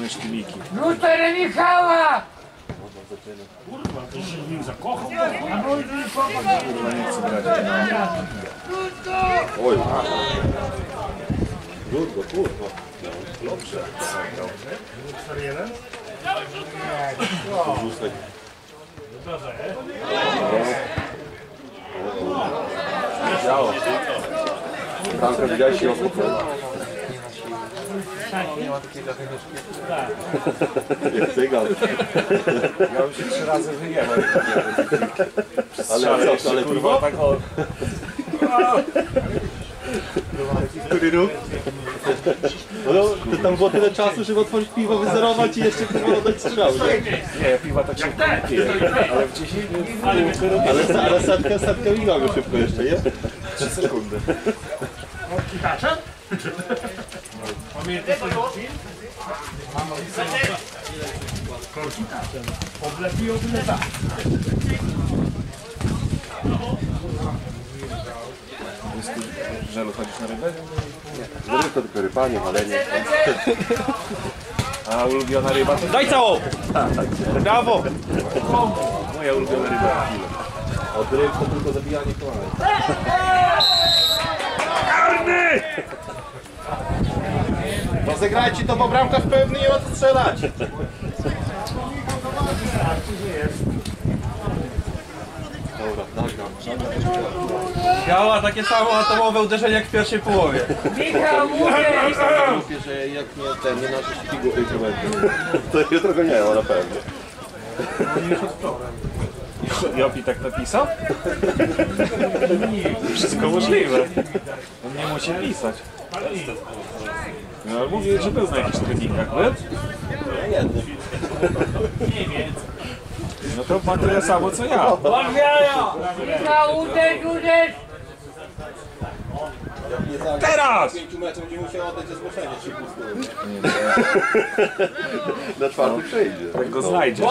мешки ліки. Ну, Таря Михайла! Kurwa, to się w nim zakochał. A no i nie popatrz. Kurwa, nie chcę brać. Oj, Kurwa, kurwa. Dobrze. Dobrze. 4-1? Rzucaj. Dobrze. Działo. Bramka widziałeś i okupił. Nie ma takiej. Jak cygan. Ja już się trzy razy wyjechał. Ale co, ale kurwa tak o... który ruch? No, to tam było tyle czasu, żeby otworzyć piwo, wyzerować i jeszcze kurwa oddać strzał, nie? Nie, piwa tak szybko nie piję. Ale w 10 minut Ale, ale setkę, setkę i go szybko jeszcze, nie? 3 sekundy. Jest tu żelu chodzisz na rybę? Ryb to tylko rypanie, walenie. A ulubiona ryba to Daj całą! Brawo! moja ulubiona ryba. Od ryb to tylko zabijanie komarów. Rozegrajcie to, bo bramkarz pewny nie ma co strzelać. Dobra, nagram. Miała takie samo atomowe uderzenie jak w pierwszej połowie. Michał, mówię! Mówię, że jak nie ten, nie nasze śpigu. To jutro go nie ma na pewno. Jopi tak napisał? Wszystko możliwe. On nie musi pisać. No ale mówię, że był na jakichś treningach, był? No to ma tyle samo co ja. Michał, uderz, uderz! Teraz! pięciu meczów nie musiał oddać ze zgłoszenia 3 Na czwarty przyjdzie. Jak go znajdziesz.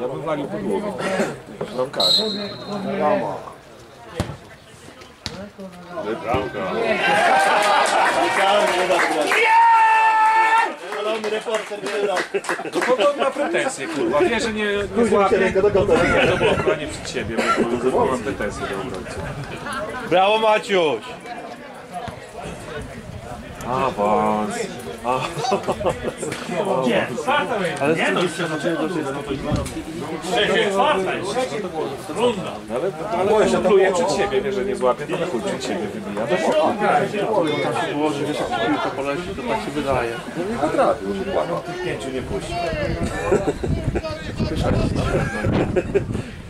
Ja bym walił podłogę. Bramkarza. Szalony reporter wygrał. Do kogo on ma pretensje, kurwa? Wie, że nie, nie złapie. To nie, do a nie przed siebie, bo mam pretensje do obrońcy. Brawo Maciuś! Awans. Ale z tym jeszcze zaczęły do wszystkiego. Ale, ale on pluje przed siebie, wie, że nie złapie, to na chuj przed siebie wybija. Do boku. Tam się położy, wiesz, jak piłka poleci, to tak się wydaje. No nie potrafi, już płakał. Tych pięciu nie puści.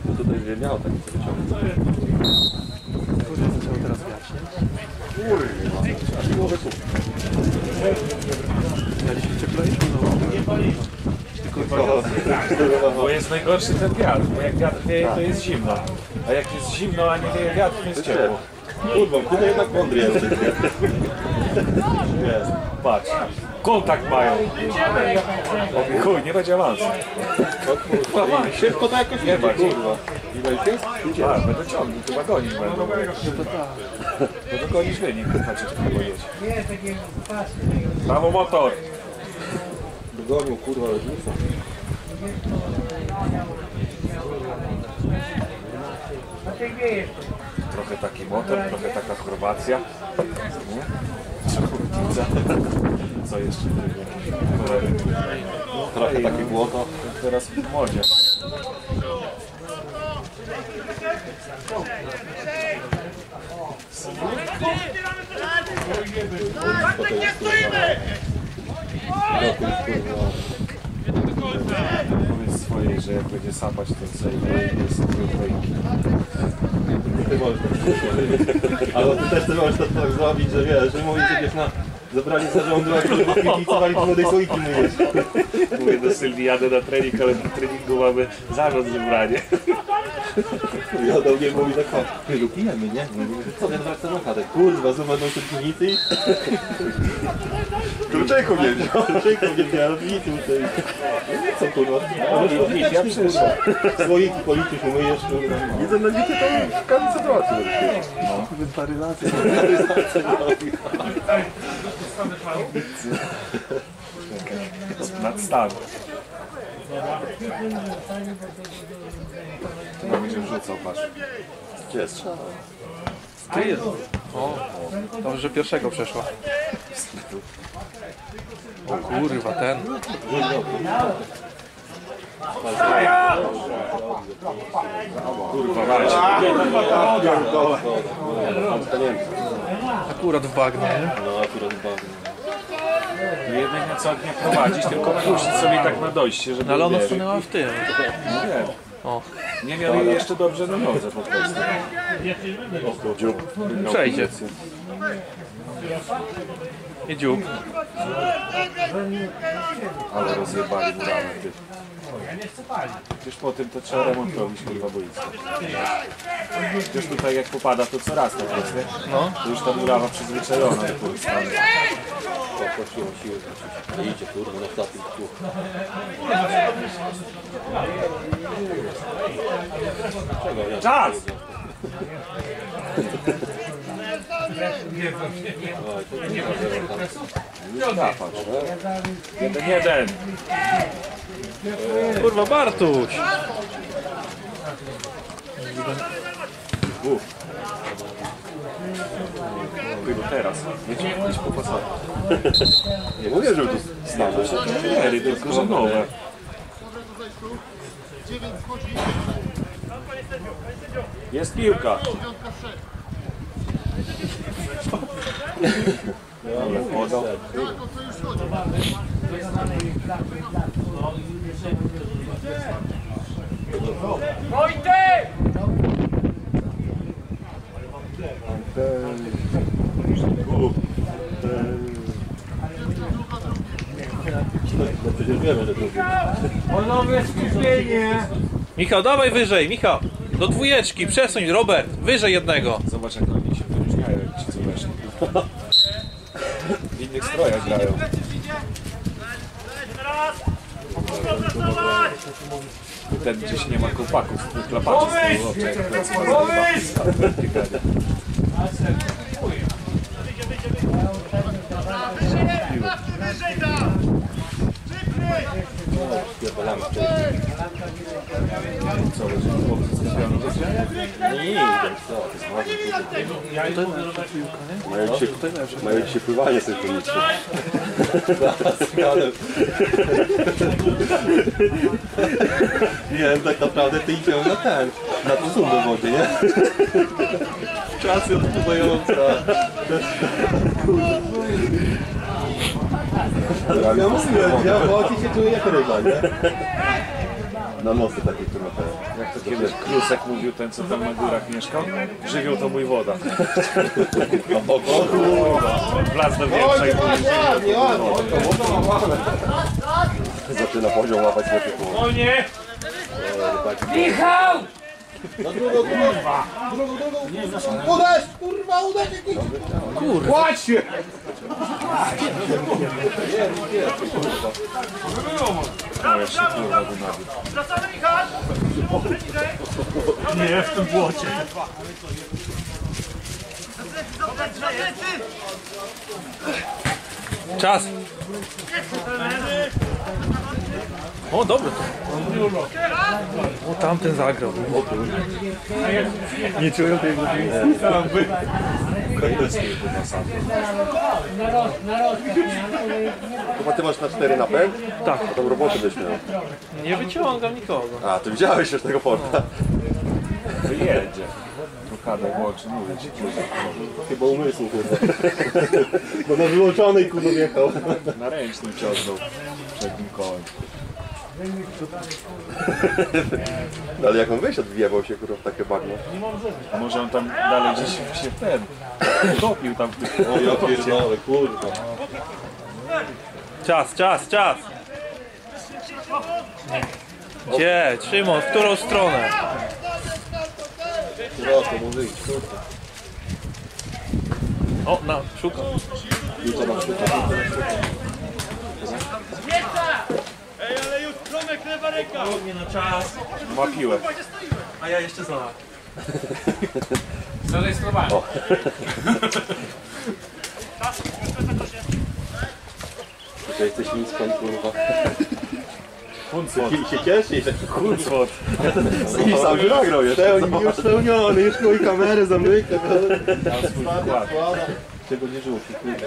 No tutaj nie miał tak co wyciągnąć. Kurde, zaczęło teraz wiać, nie? Ja dzisiaj cieplejszy, no. Bo jest najgorszy ten wiatr, bo jak wiatr wieje, to jest zimno. A jak jest zimno, a nie wieje wiatr, to jest ciepło. Kurwa, ty jednak mądry. Jest. Patrz. Kontakt mają. Mówię, chuj, nie będzie awansu. Szybko to jakoś Nie ma, kurwa. Ile ich jest? A, będę ciągnął, chyba gonić będą. No to gonisz wynik, znaczy, czy chyba jeść. Brawo motor. Dogonił, kurwa, leżnica. Trochę taki motor, trochę taka Chorwacja. Nie? Co jeszcze? Trochę takie błoto. Teraz w modzie. Powiedz swojej, że jak będzie sapać, to zajmie jest. Ty możesz Ale ty też możesz to tak zrobić, że wiesz, że mówisz jakieś na Zabrali z zarządu, a kibicowali po młodej słoiki myjesz. Mówię do Sylwii, jadę na trening, ale na treningu mamy zarząd zebranie. Ja do mnie mówi tak, o, my lupijemy, nie? Mówię, co ten wraca na chatę? Kurwa, zobacz do piwnicy i... Kluczejku nie wziął. Czego nie miałem piwnicy tutaj. Nie co kurwa? Nic, ja przyszłam. Słoiki policzysz, umyjesz, kurwa. Widzę na wiecie to w każdej sytuacji. Inwentaryzacja. Nadstawy. No mi się wrzucał, patrz. Gdzie jest? Ty jest. O, dobrze, że pierwszego przeszła. O kurwa, ten. Kurwa, walczy. Akurat w bagnie. No akurat bawi. Jednak na co nie prowadzić, tylko puścić sobie tak na dojście, żeby No ale ona stanęła w tym. nie, O, nie miał jej jeszcze dobrze na nodze po prostu. przejdzie. I dziób. Ale rozjebali murawę, ty. Przecież po tym to trzeba remontować kurwa boisko. Przecież tutaj jak popada to co raz tak jest, nie? No. To już ta murawa przyzwyczajona do stanu. Poprosiłem siłę wrócić. Idzie kurwa na ostatnim tu. Czas! Jeden, jeden. Kurwa, Bartuś! Tylko teraz. Wiecie, jakieś popasane. Nie mówię, że tu stanąć. Nie, tylko że nowe. Jest piłka. No! Michał, dawaj wyżej, Michał! Do dwójeczki, przesuń, Robert, wyżej jednego. Zobacz jak się wyróżniają, jak ci co weszli. W innych strojach grają. Ten gdzieś nie ma kołpaków, klapaczy z tyłu oczu, jak plecy ma zarywa. Spierdolamy wcześniej. Co, że chłopcy ciebie? Nie idę, co? To jest ładnie. Mają dzisiaj, mają dzisiaj pływanie synchroniczne. Nie, tak naprawdę ty idziemy na ten, na tu sum do wody, nie? Czasy odpływająca. Ja mówię, ja w się czuję jak ryba, nie? Na nosy takie, które te... Jak to kiedyś Klusek mówił, ten co tam na górach mieszkał? Żywioł to mój woda. O kurwa. Wlazł do wieprza i mówi, Ładnie, ładnie. Zaczyna poziom łapać na typu. O nie! Michał! Na drugą, kurwa. Drugą, drugą. Uderz, kurwa, uderz jakiś. Kładź się! kurwa do nawy. Nie, w tym błocie. Czas! O, dobry to. O, tamten zagrał. Nie czują tej Na roz, na roz. Chyba ty masz na 4 napęd? Tak. A tą robotę byś miał. Nie wyciągam nikogo. A, ty widziałeś już tego porta. Wyjedzie. Blokadę włączy, mówię ci. Chyba umysłu, kurwa. Bo na wyłączonej, kurwa, wjechał. Na ręcznym ciągnął przednim kołem. Ale jak on wyszedł, wjebał się kurwa w takie bagno. A może on tam dalej gdzieś się ten utopił tam w tych O ja pierdolę, kurwa. Czas, czas, czas. Gdzie? Szymon, w którą stronę? Prosto mu wyjść, kurwa. O, na, szukam. Jutro na przykład. Nie na czas. ma piłę. A ja jeszcze za. Że jesteś niską, kurwa. Huncwot. I się cieszy, że Huncwot. I sam się nagrał jeszcze. Pełni, już spełniony, już chuj kamerę zamyka. Wkład. Czego nie rzuci, kurwa.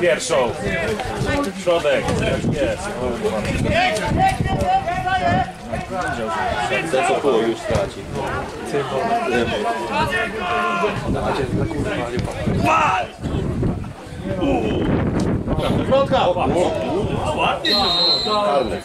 Pierwszą. Środek. Jest. Ten co koło już straci. Karny.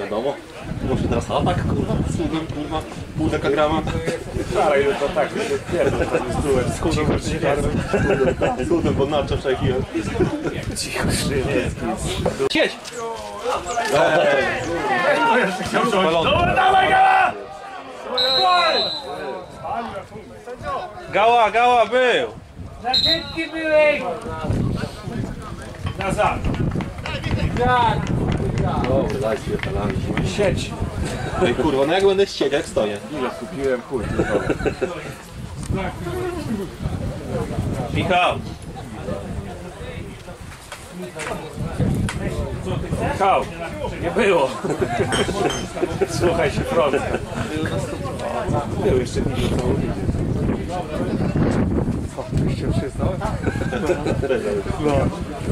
Wiadomo. Może teraz atak, kurwa, z cudem, kurwa, pół deka grama. Ale to tak, pierdol, to jest. Cicho, cicho. Cudem, bo na czas jak jest. Cicho, Szymiecki. Siedź! Gała, gała był! Za szybki byłeś! Dobra, daj sobie palami. Sieć. Ej, kurwa, no jak będę ścieć, jak stoję? Ile kupiłem, chuj. Michał! Michał, nie było. Słuchaj się prąd. Był jeszcze minut.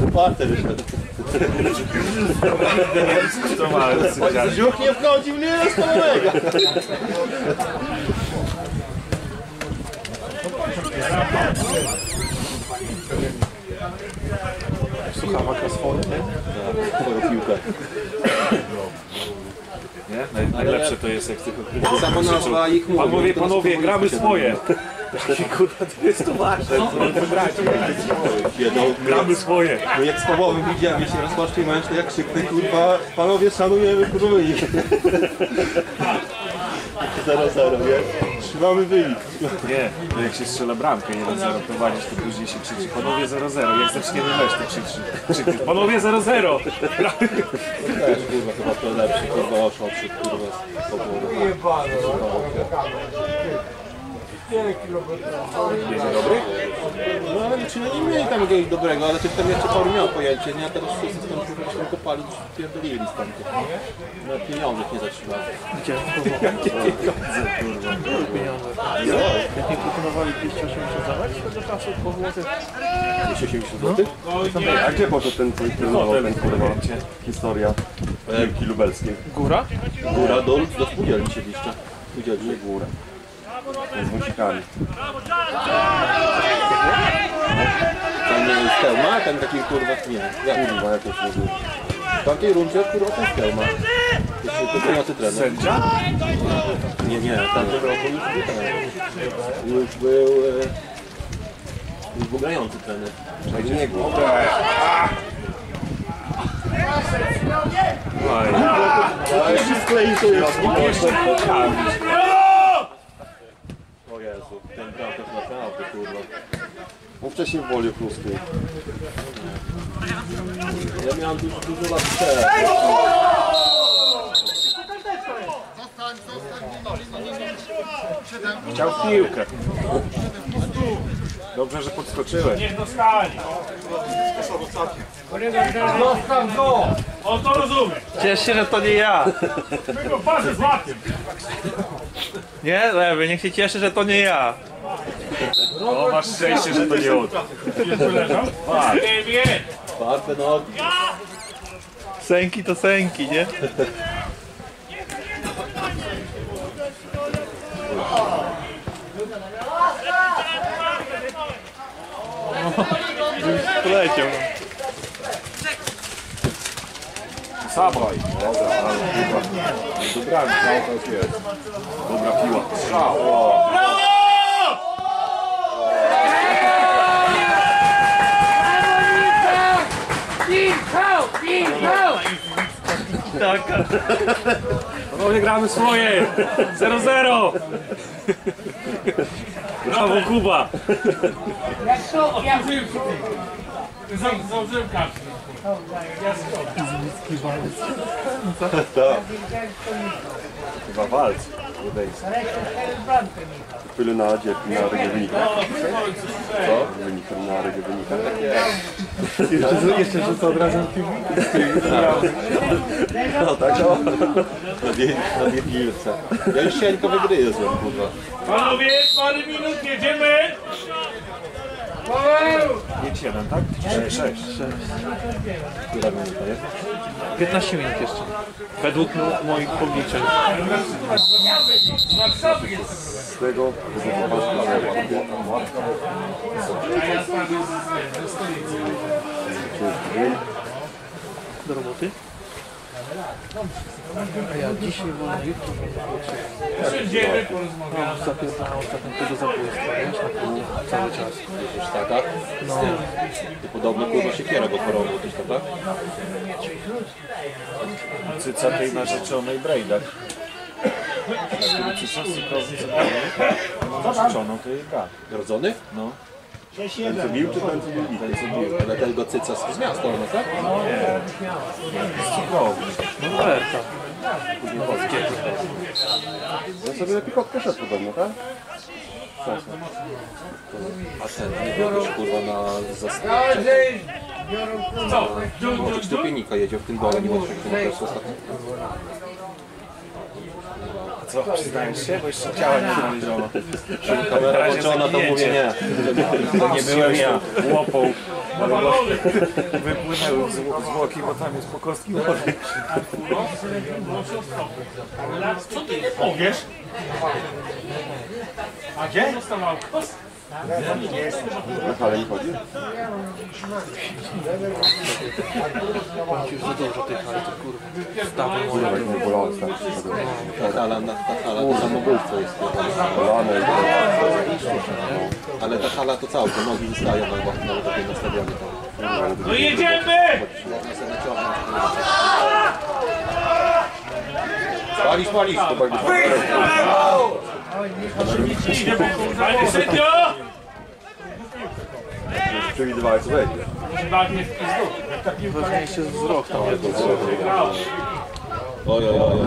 Uparte wyszedł. To małe sędziami. Ziuch nie wchodził, nie jest to mega. Słucha makrosfony, nie? Twoją piłkę. Nie? Naj, najlepsze to jest jak tylko Sama nazwa ich mówi. Panowie, panowie, gramy swoje. Taki kurwa, to jest to ważne. co wy wygracie. Jedną Gramy swoje. No jak z Pawłowym widziałem, jeśli rozpocznie mecz, to jak krzyknę, kurwa, panowie szanujemy, kurwa, wynik. 0-0, nie? Trzymamy wynik. Nie, to jak się strzela bramkę 1-0 prowadzisz, to później się krzyczy panowie 0-0. Jak zaczniemy mecz, to krzyczy. krzyczy panowie 0-0. Też, kurwa, chyba to lepszy, kurwa, osz odszedł, kurwa, z Pawłowa. No, ale czy nie mieli tam jakiegoś dobrego, ale coś tam jeszcze paru miał pojęcie, nie? A teraz wszyscy tam się kopali, pierdolili stamtąd. Na pieniądze nie zatrzymali. Gdzie? Pieniądze. Jak nie proponowali 280 zalać, to do czasu po włosy 280 zł? A gdzie poszedł ten twój trenował, ten kurwa? Historia piłki lubelskiej. Góra? Góra do, do spółdzielni siedliście. Spółdzielni. Nie góra. Z musikami. Tam nie jest Stelma, ten taki kurwa, nie jak Kurwa, jak to się mówi. W tamtej rundzie kurwa ten Stelma. Jeszcze to pomocy trener. Sędzia? Nie, nie, w tamtym roku już był ten. Już był... e, Już był grający trener. Nie góra. Oj, Ale się sklei to jest. jeszcze poprawić. Jezu, ten bramkarz naprawdę kurwa. On wcześniej w Woli Kluskiej. Ja miałem dużo, dużo lat przed. Chciał piłkę. Dobrze, że podskoczyłeś. Zostaw go! O to rozumiem. Ciesz się, że to nie ja. Tylko patrzę z łakiem. Nie, lewy, niech się cieszy, że to nie ja. O, masz szczęście, że to nie on. Czwarte nogi. Sęki to sęki, nie? Już poleciał. Samraj. Dobra, ale no tak jest. Dobra piła. Strzał. O. Michał! Michał! Panowie gramy swoje! 0-0! Brawo Kuba! Jak to? Jak... Założyłem kartę. Chyba walc. Udejście. Tyle na Adzie, na regiowynika. Co? Wynik na regiowynika. Jeszcze rzucę od razu No tak, no. Na wie- na wielgilce. Ja już sienko wygryzłem, kurwa. Panowie, parę minut, jedziemy! Jedź jeden, tak? 6. 6. Która minuta jest? 15 minut jeszcze. Według mo- moich policzeń. Z tego. Do roboty? A ja dzisiaj wolę jutro Siedzimy, porozmawiamy. zapierdalał ostatnio tego zabójstwa, wiesz, na pół, cały czas. Już taka? No, To podobno kurwa siekiera go chorował też, tak? Cyca tej narzeczonej Braidach. Cyca co Narzeczoną to jej brat. Rodzony? No. Ten co bił, czy ten co bił? Ten co bił. Ale ten go cyca z z miasta, no tak? Cykowy. no Berta. No sobie na pikotkę szedł podobno, tak? A ten nie też kurwa na zastępczę. Co? Dziu, Może dziu, do dziu? pienika jedzie w tym dole, nie może się też ostatnio. Co, przyznajesz się? Bo jeszcze ciała nie znaleziono. Kamera włączona, to mówię nie. To nie byłem ja. Łopą. Wypłynęły z- zwłoki, bo tam jest po kostki wody. Co ty nie powiesz? A gdzie? Zostawał kos. Na hale nie chodzi? Powiem ci, że za dużo tej hali, to kurwa. Stawę Kurwa, jak mnie bolało tak. Ta hala, na- ta hala to samobójstwo jest. kurwa. Bolane, Ale ta hala to całe, te nogi wystają na nawet takie nastawione tam. No jedziemy! Palisz, palisz. To bardzo Panie sędzio! przewidywałeś co będzie. Bagnie w pizdu. Pewnie się wzrok tam jest. Oj, oj, oj, oj.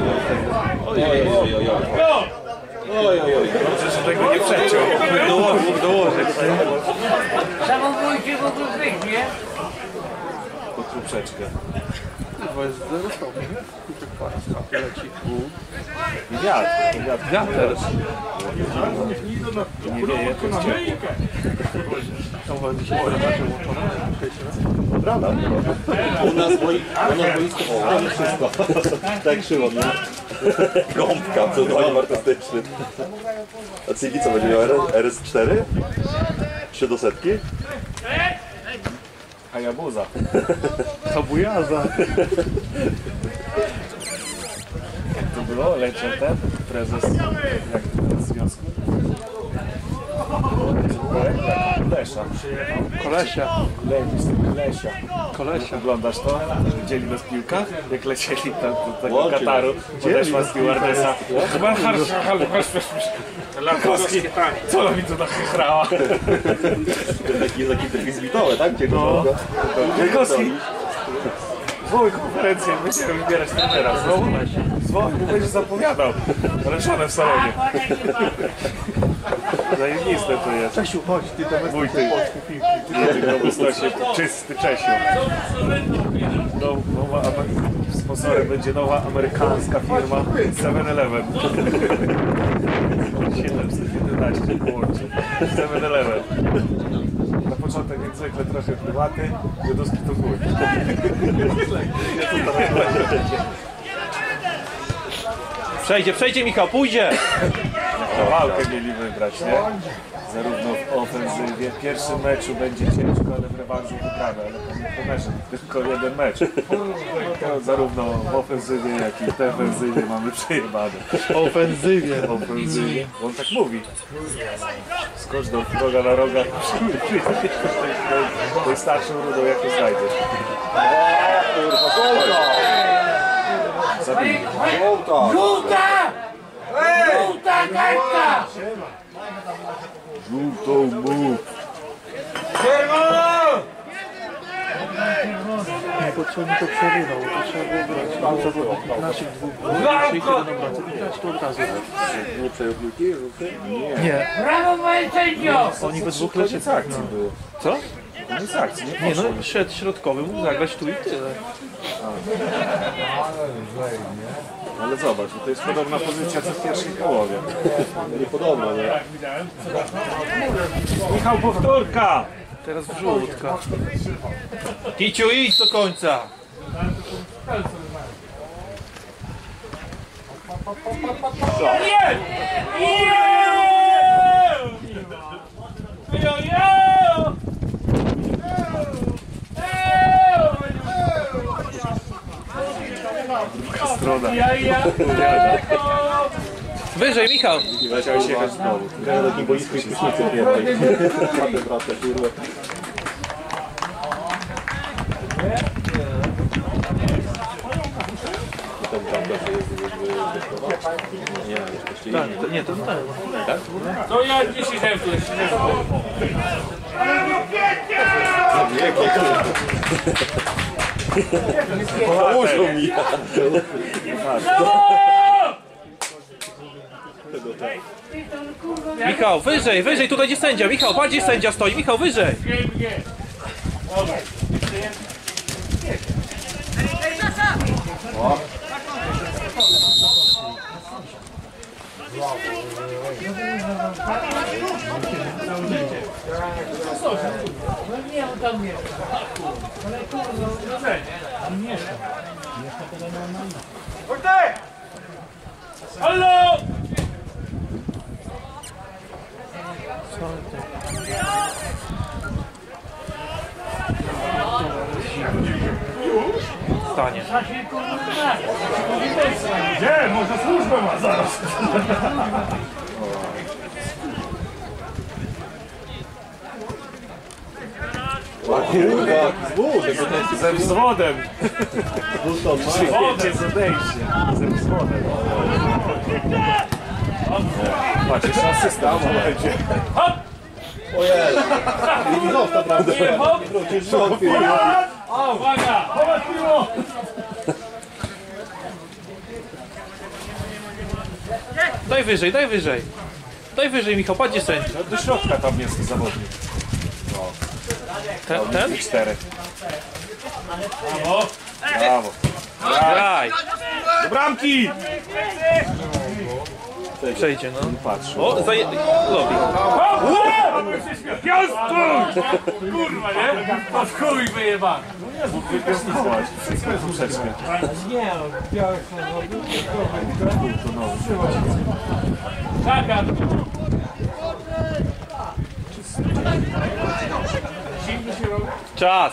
Oj, oj, oj, oj, oj. Oj, oj, oj. Dobrze, że tego nie przeciął. Dołożył, dołożył. Samobójczy w ogóle nie? Po trupeczkę. Kurwa jest 0 stopni, nie? Kurwa, z chaty leci. Wiatr. wiatr. Wiater. Nie wieje, to jest ciepło. Dzisiaj włączone. Rada, U nas, boisko o, wszystko. Tak krzywo, nie? Gąbka, co to artystyczny. A Cigi co będzie miał RS4? 3 do setki? Hayabusa. To bujaza. Jak to było? Leciał ten prezes jak z związku? Lesza. Kolesia. Leci z tym Lesia. Kolesia. Oglądasz to? Widzieli nas piłka? Jak lecieli tam do tego Kataru, podeszła stewardesa. Chyba harsz, Lankowski, co ona mi tu nachrała? Taki, taki, taki zbitowe, tak? Cię. Lankowski, zwołuj konferencję, będziemy wybierać trenera. Zwołuj, zwołuj, bo będzie zapowiadał. Żonę w salonie. Zajebiste to jest. Czesiu, chodź, ty to bez Mój ty. Ty to wystosie, czysty Czesiu. No, nowa, sponsorem będzie nowa amerykańska firma 7-Eleven. 711 połączy. 7-Eleven. Na początek jak zwykle trochę prywaty, Wieduski to chuj. Przejdzie, przejdzie Michał, pójdzie! To walkę mieli wygrać, nie? Zarówno w ofensywie. W pierwszym meczu będzie ciężko, ale w rewanżu wygramy, ale to nie. Tylko jeden mecz. To zarówno w ofensywie, jak i w defensywie mamy przejebane. Ofensywie. Ofensywie. On tak mówi. Skocz do roga na roga. To jest starszą rudą, jak to znajdziesz. Zabij. Żółta! Żółta kartka! Żółtą bo co mi to przerywał, to trzeba było grać. Dwóch zawodników naszych dwóch, naszych jeden obrońców i grać to od razu. Nie przejął piłki? Nie, Brawo, panie sędzio! oni we dwóch Koniec lecą. akcji Co? Koniec akcji, nie Nie no, szedł środkowy, mógł zagrać tu i tyle. Ale zobacz, to jest podobna pozycja co w pierwszej połowie. Niepodobno, nie? Michał, powtórka! Teraz wrzutka. Kiciu, idź do końca! Strona. Wyżej, Michał! Leciał się jechać znowu. Grają na takim boisku i kuśnicy pierdolej. Bratę, bratę, kurwa. Jest? Nie, jeszcze Tak, nie, to tak. Ja dzisiaj siedziałem tu, siedziałem Pomóżą mi! Michał, wyżej, wyżej, tutaj gdzie sędzia! Michał, bardziej sędzia stoi! Michał, wyżej! Nie, on tam nie. Stanie. Gdzie? Może służbę ma zaraz. Kurwa! Tego też Ze wzwodem. Wiecie, z odejście. Ze wzwodem. Patrz, jeszcze asysta. będzie. Ojej! I został, prawda? Wrócisz. O, uwaga! Chować piwo! Daj wyżej, daj wyżej! Daj wyżej, Michał, padzie sędzia. Do środka tam jest zawodnik. Ten? ten? Cztery. Brawo. Brawo. Graj! Do bramki! Przejdzie, no. Patrz. O, zaje... Lobi. Piąstku! Kurwa, nie? To w chuj wyjebany. Mógł wypiąstkować. Troszeczkę. Taka. Czas!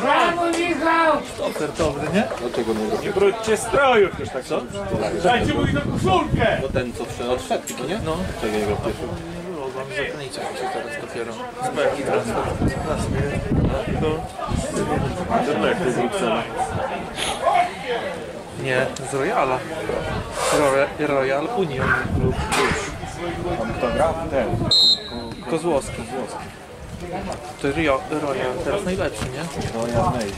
Brawo, Michał! Ofertowny, nie? Dlaczego nie go? Nie brudźcie strojów już tak co? Dajcie mu na koszulkę! No ten co wszedł od tylko nie? No. Czego nie go pierwszy? Nie mam zakręcić się teraz dopiero. Z belki transfer. No. Nie, z Royala. Royal, Royal Union Club. Tam kto gra? Ten. Kozłowski. To Rio, Royal, teraz najlepszy, nie? Royal Navy.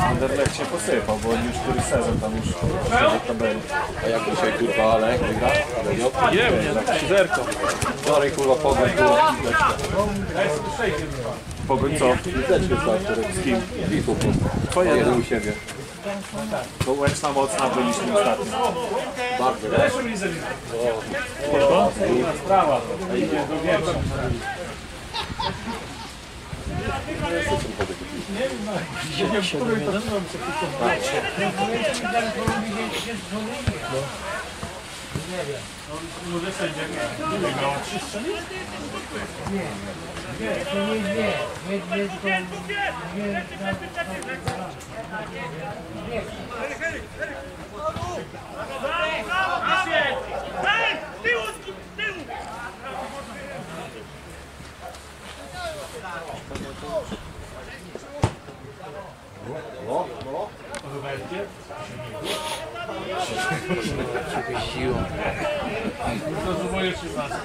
Anderlecht się posypał, bo oni już któryś sezon tam już w tabeli. A jak dzisiaj kurwa ale wygra? Nie wiem, zerko. Wczoraj kurwa pogoń była Pogoń co? Leczkę z z kim? Bitów. Twoje Jeden u siebie. Bo Łęczna mocna byliśmy ostatnio. Bardzo. Sprawa. Idzie do wieprza. Zdążył moje 13.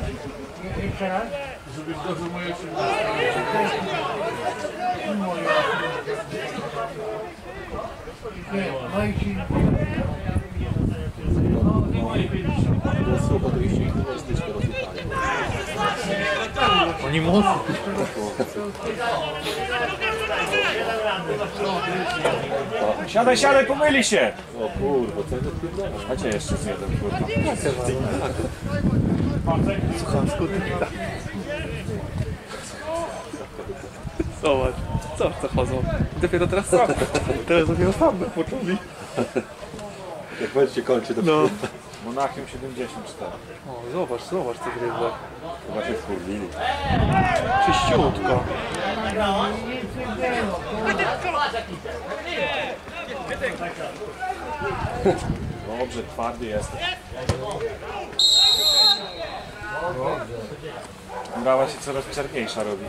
Żebyś zdążył moje 13. Słowo to już kurwa styczkę rozjechali. Oni mocno. Siadaj, siadaj, pomyli się! O kurwa, co to kurwa? A gdzie jeszcze z jeden, kurwa? Słucham skutnika. Zobacz, co w co chodzą? Dopiero teraz sam. Teraz dopiero sam poczuli. Jak się kończy, to No. Monachium 74. O, zobacz, zobacz te gry. chyba się skurwili. Czyściutko. Dobrze, twardy jesteś. Murawa się coraz czarniejsza robi.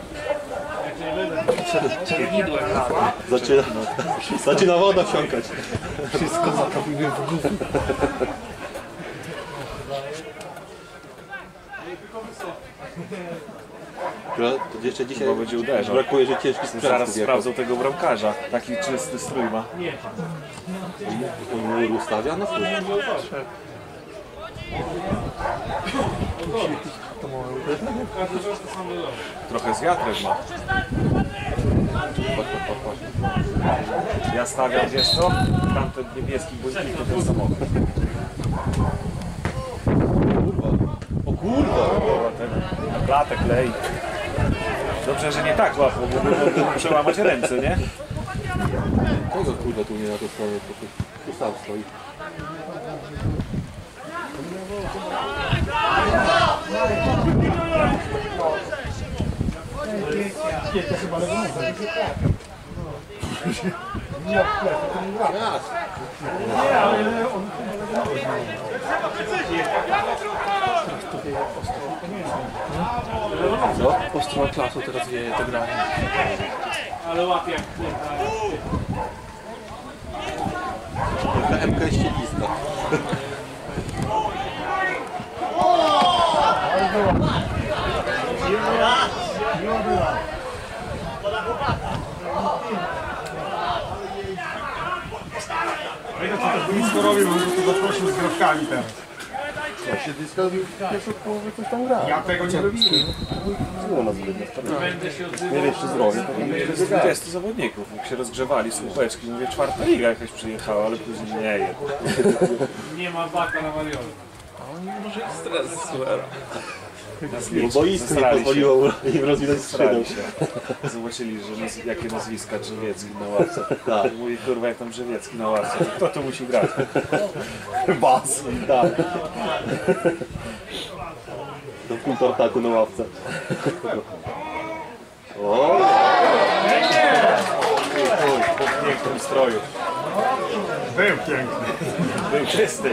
Zaczyna, zaczyna woda wsiąkać. Wszystko zatopiły w górę. To jeszcze dzisiaj Bo będzie uderzał. brakuje, że ciężki sprzęt Zaraz sprawdzą tego bramkarza. Taki czysty strój ma. On mur ustawia na uderzenie. Trochę z wiatrem ma. Ja stawiam, wiesz co? Tamten niebieski błękitny to ten samochód. O kurwa! Kurwa, ten na klatę klei. Dobrze, że nie tak łatwo, bo by mógł przełamać ręce, nie? Tego kurwa tu nie na to tu, tu sam stoi. Ostro klasu teraz wieje to granie. Ale łapie jak kurwa. MK. No i to co by nic robił, tu zaprosił z grafkami teraz. Siedliska pierwszą połowę coś tam gra. Ja tego nie robiłem. Było na zbytnie. Będę się odzywał. Nie wiesz, czy zrobię, Z 20 zawodników, jak się rozgrzewali, słupeczki, mówię, czwarta liga jakaś przyjechała, ale później nie je. Nie ma baka na Mariolu. A oni może jest stres super. Bo boisko nie pozwoliło im rozwinąć skrzydeł. Zobaczyli, że naz- jakie nazwiska Drzewiecki na ławce. Tak. Mówi, kurwa, jak tam Drzewiecki na ławce. Kto tu musi grać? Bas. Tak. Do półtortaku na ławce. O! W pięknym stroju. Był piękny. Był czysty.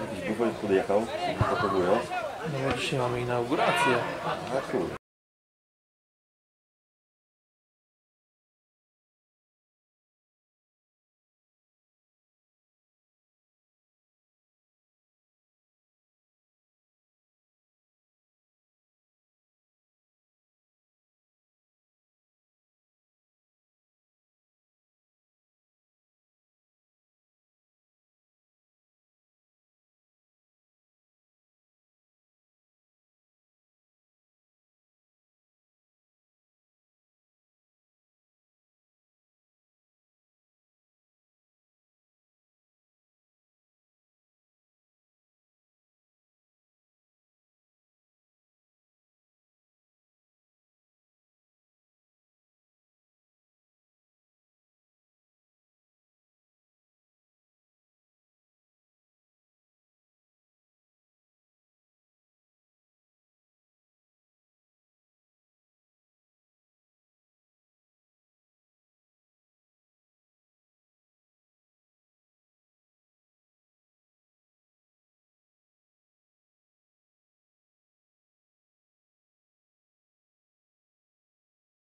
Jakiś bufel podjechał, to próbują. No bo dzisiaj mamy inaugurację. A kurde.